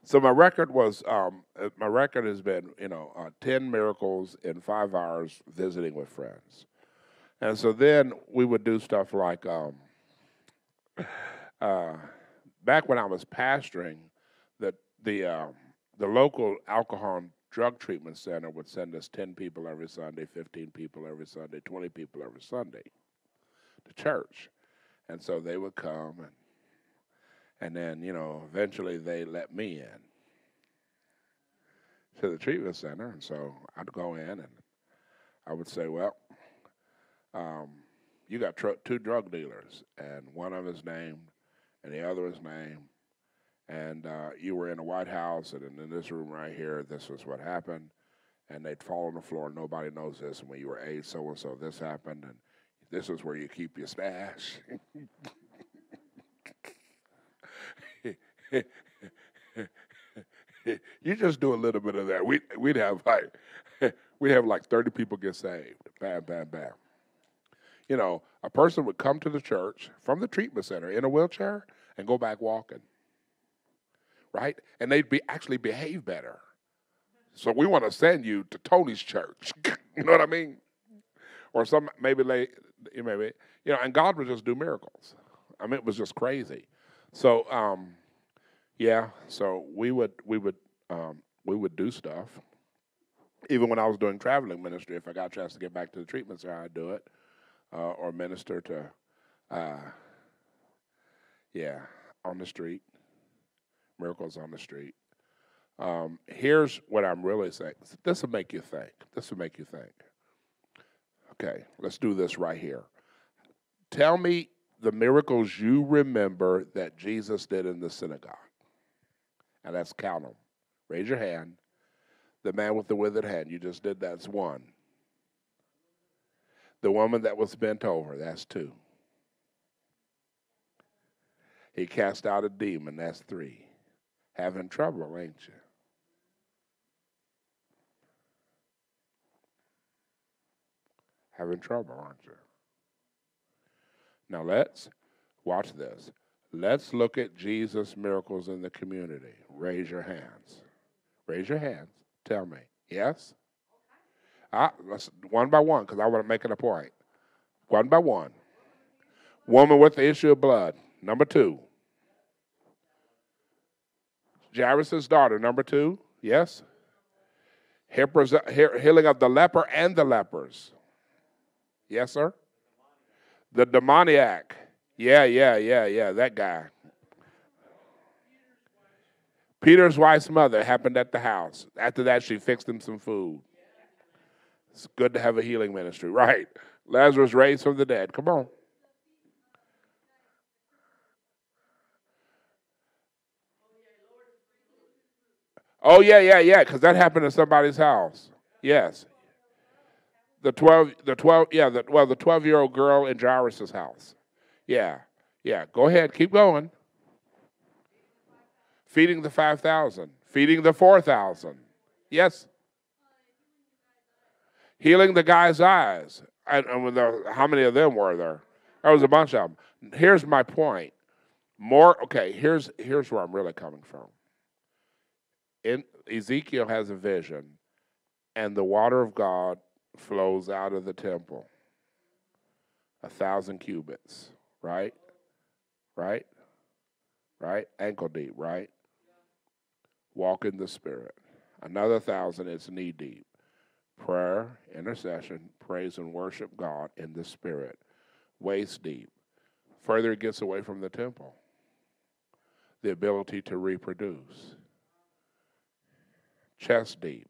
So my record was um, uh, my record has been you know uh, ten miracles in five hours visiting with friends, and so then we would do stuff like um, uh, back when I was pastoring, that the uh, the local alcohol and drug treatment center would send us ten people every Sunday, fifteen people every Sunday, twenty people every Sunday to church, and so they would come and and then, you know, eventually they let me in to the treatment center. And so I'd go in and I would say, well, um, you got tr- two drug dealers, and one of them is named, and the other is named. And uh, you were in the White House, and in this room right here, this was what happened. And they'd fall on the floor. Nobody knows this. And when you were eight, so and so, this happened. And this is where you keep your stash. you just do a little bit of that. We we'd have like we have like thirty people get saved. Bam, bam, bam. You know, a person would come to the church from the treatment center in a wheelchair and go back walking. Right? And they'd be actually behave better. So we want to send you to Tony's church. you know what I mean? Or some maybe they maybe you know, and God would just do miracles. I mean, it was just crazy. So um, yeah, so we would we would um, we would do stuff. Even when I was doing traveling ministry, if I got a chance to get back to the treatment center, I'd do it, uh, or minister to, uh, yeah, on the street, miracles on the street. Um, here's what I'm really saying. This will make you think. This will make you think. Okay, let's do this right here. Tell me the miracles you remember that Jesus did in the synagogue. And let's count them. Raise your hand. The man with the withered hand, you just did that's one. The woman that was bent over, that's two. He cast out a demon, that's three. Having trouble, ain't you? Having trouble, aren't you? Now let's watch this. Let's look at Jesus' miracles in the community. Raise your hands. Raise your hands. Tell me. Yes? Ah, let's, one by one, because I want to make it a point. One by one. Woman with the issue of blood. Number two. Jairus' daughter. Number two. Yes? Healing of the leper and the lepers. Yes, sir? The demoniac. Yeah, yeah, yeah, yeah, that guy. Peter's wife's mother happened at the house. After that, she fixed him some food. It's good to have a healing ministry, right? Lazarus raised from the dead. Come on. Oh yeah, yeah, yeah, because that happened in somebody's house. Yes. The twelve, the twelve, yeah, the well, the twelve-year-old girl in Jairus' house. Yeah, yeah. Go ahead, keep going. Feeding the 5,000, feeding the 4,000. Yes. Healing the guy's eyes. And, and the, how many of them were there? There was a bunch of them. Here's my point. More, okay, here's, here's where I'm really coming from. In Ezekiel has a vision, and the water of God flows out of the temple, a thousand cubits, right? Right? Right? Ankle deep, right? Walk in the Spirit. Another thousand is knee deep. Prayer, intercession, praise, and worship God in the Spirit. Waist deep. Further, it gets away from the temple. The ability to reproduce. Chest deep,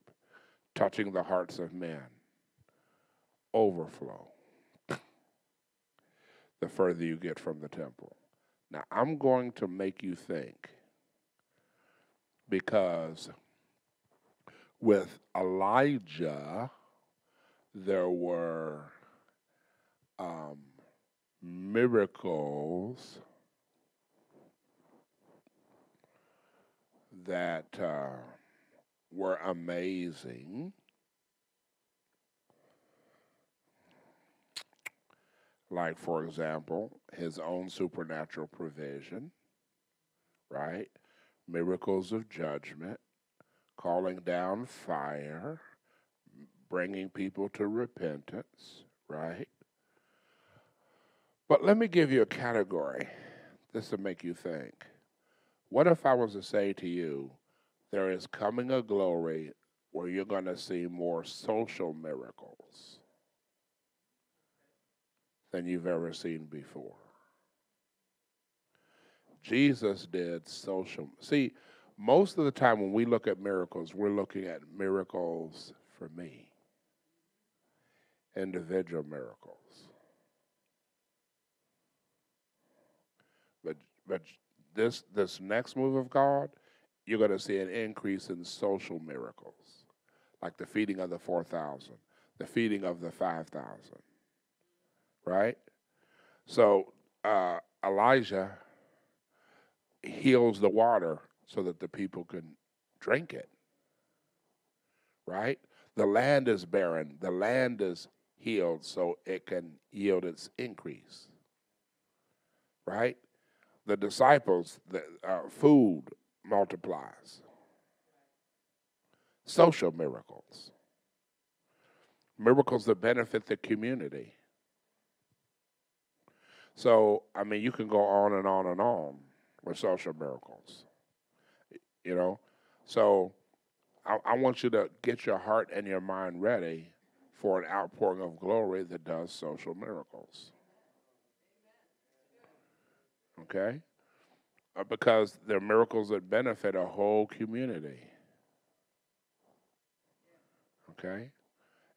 touching the hearts of men. Overflow. the further you get from the temple. Now, I'm going to make you think because with Elijah, there were um, miracles that uh, were amazing. Like, for example, his own supernatural provision, right? Miracles of judgment, calling down fire, bringing people to repentance, right? But let me give you a category. This will make you think. What if I was to say to you, there is coming a glory where you're going to see more social miracles than you've ever seen before? Jesus did social. See, most of the time when we look at miracles, we're looking at miracles for me, individual miracles. But but this this next move of God, you're going to see an increase in social miracles, like the feeding of the four thousand, the feeding of the five thousand. Right. So uh, Elijah heals the water so that the people can drink it. Right? The land is barren, the land is healed so it can yield its increase. Right? the disciples, the uh, food multiplies. Social miracles, miracles that benefit the community. So, I mean, you can go on and on and on with social miracles. You know? So, I, I want you to get your heart and your mind ready for an outpouring of glory that does social miracles okay? Because they're miracles that benefit a whole community. Okay?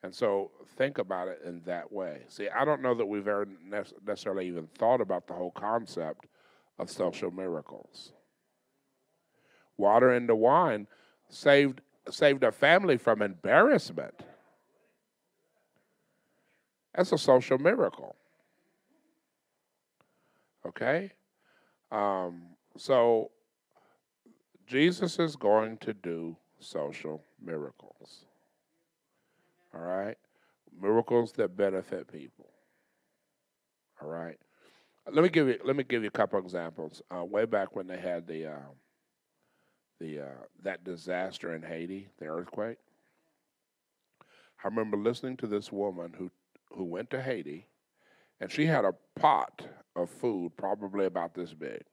And so think about it in that way. See, I don't know that we've ever necessarily even thought about the whole concept of social miracles. Water into wine saved saved a family from embarrassment. That's a social miracle. Okay? Um, so Jesus is going to do social miracles. All right? Miracles that benefit people. All right? Let me give you let me give you a couple examples. Uh, way back when they had the uh, the uh, that disaster in Haiti, the earthquake. I remember listening to this woman who who went to Haiti, and she had a pot of food, probably about this big.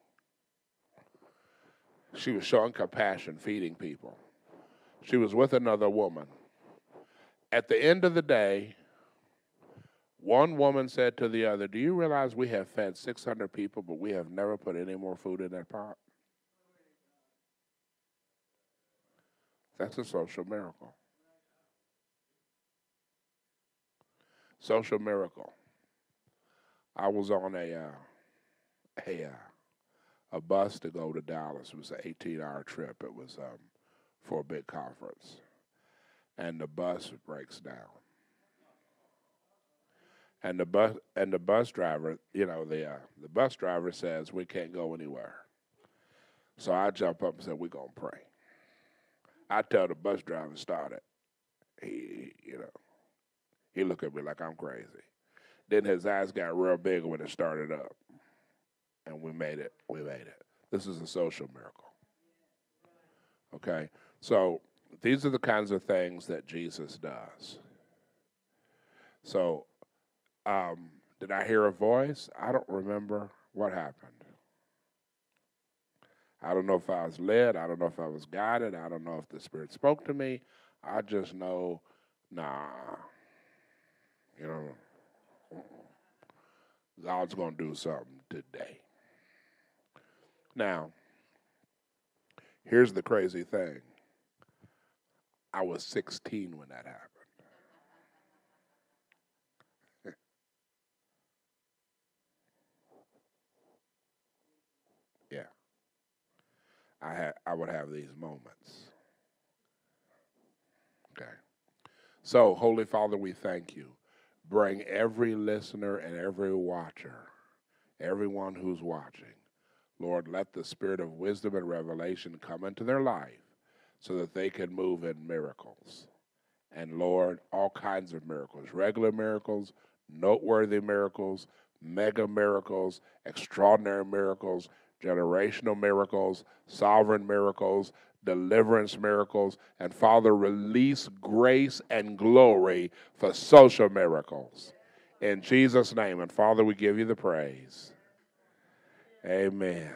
She was showing compassion, feeding people. She was with another woman. At the end of the day, one woman said to the other, Do you realize we have fed 600 people, but we have never put any more food in that pot? That's a social miracle. Social miracle. I was on a uh, a uh, a bus to go to Dallas. It was an 18 hour trip. It was um, for a big conference. And the bus breaks down. And the bus and the bus driver, you know, the uh, the bus driver says we can't go anywhere. So I jump up and said, We're gonna pray. I tell the bus driver to start it. He you know, he looked at me like I'm crazy. Then his eyes got real big when it started up and we made it. We made it. This is a social miracle. Okay? So these are the kinds of things that Jesus does. So, um, did I hear a voice? I don't remember what happened. I don't know if I was led. I don't know if I was guided. I don't know if the Spirit spoke to me. I just know, nah, you know, God's going to do something today. Now, here's the crazy thing I was 16 when that happened. yeah. I had I would have these moments. Okay. So, Holy Father, we thank you. Bring every listener and every watcher, everyone who's watching. Lord, let the spirit of wisdom and revelation come into their life so that they can move in miracles. And Lord, all kinds of miracles regular miracles, noteworthy miracles, mega miracles, extraordinary miracles, generational miracles, sovereign miracles, deliverance miracles, and Father, release grace and glory for social miracles. In Jesus' name. And Father, we give you the praise. Amen.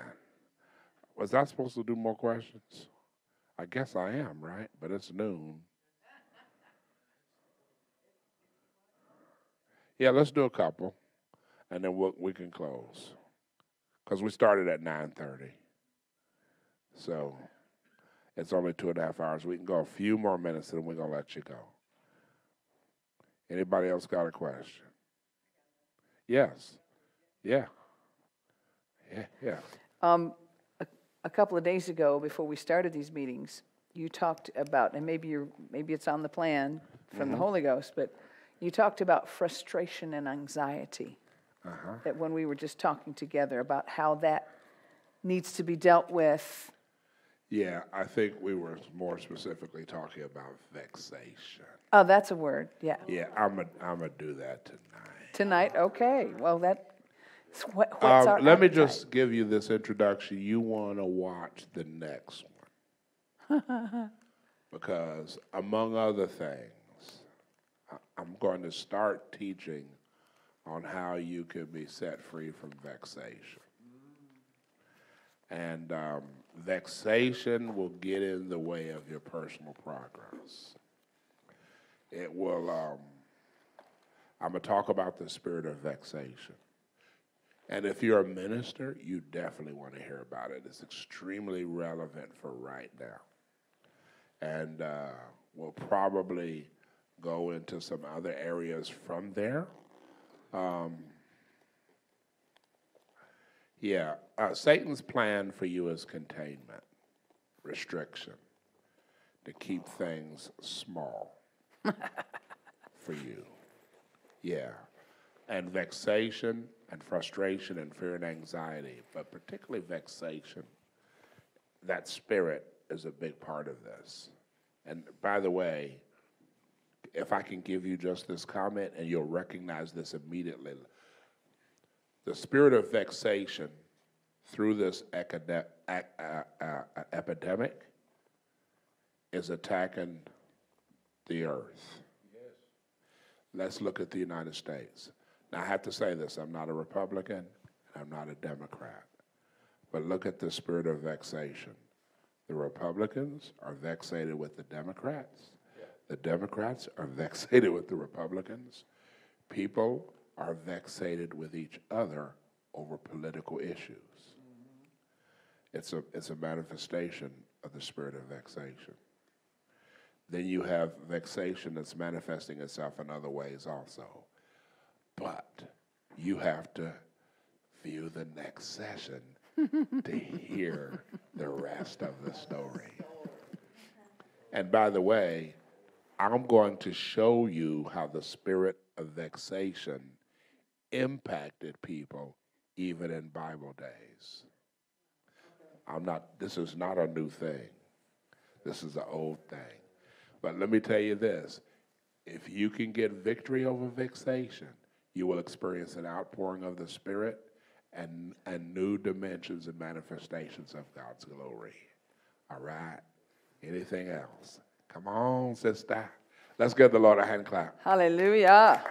Was I supposed to do more questions? I guess I am, right? But it's noon. Yeah, let's do a couple, and then we'll, we can close because we started at nine thirty. So it's only two and a half hours. We can go a few more minutes, and we're gonna let you go. Anybody else got a question? Yes. Yeah. Yeah. Yeah. Um, a, a couple of days ago, before we started these meetings, you talked about, and maybe you're, maybe it's on the plan from the Holy Ghost, but you talked about frustration and anxiety. That when we were just talking together about how that needs to be dealt with. Yeah, I think we were more specifically talking about vexation. Oh, that's a word, yeah. Yeah, I'm gonna I'm gonna do that tonight. Tonight, okay, well, that, what, what's Um, let me just give you this introduction. You want to watch the next one because, among other things, I'm going to start teaching on how you can be set free from vexation. And um, vexation will get in the way of your personal progress. It will. Um, I'm going to talk about the spirit of vexation. And if you're a minister, you definitely want to hear about it. It's extremely relevant for right now. And uh, we'll probably go into some other areas from there. Um, yeah, uh, Satan's plan for you is containment, restriction, to keep things small for you. Yeah. And vexation and frustration and fear and anxiety, but particularly vexation. That spirit is a big part of this. And by the way, if I can give you just this comment and you'll recognize this immediately, the spirit of vexation through this acad- ac- uh, uh, uh, epidemic is attacking the earth. Yes. Let's look at the United States. Now, I have to say this I'm not a Republican, and I'm not a Democrat. But look at the spirit of vexation. The Republicans are vexated with the Democrats, the Democrats are vexated with the Republicans. People are vexated with each other over political issues. It's, a, it's a manifestation of the spirit of vexation then you have vexation that's manifesting itself in other ways also. But you have to view the next session to hear the rest of the story. And by the way, I'm going to show you how the spirit of vexation impacted people even in Bible days. I'm not, this is not a new thing. This is an old thing. But let me tell you this if you can get victory over vexation, you will experience an outpouring of the Spirit and, and new dimensions and manifestations of God's glory. All right? Anything else? Come on, sister. Let's give the Lord a hand clap. Hallelujah.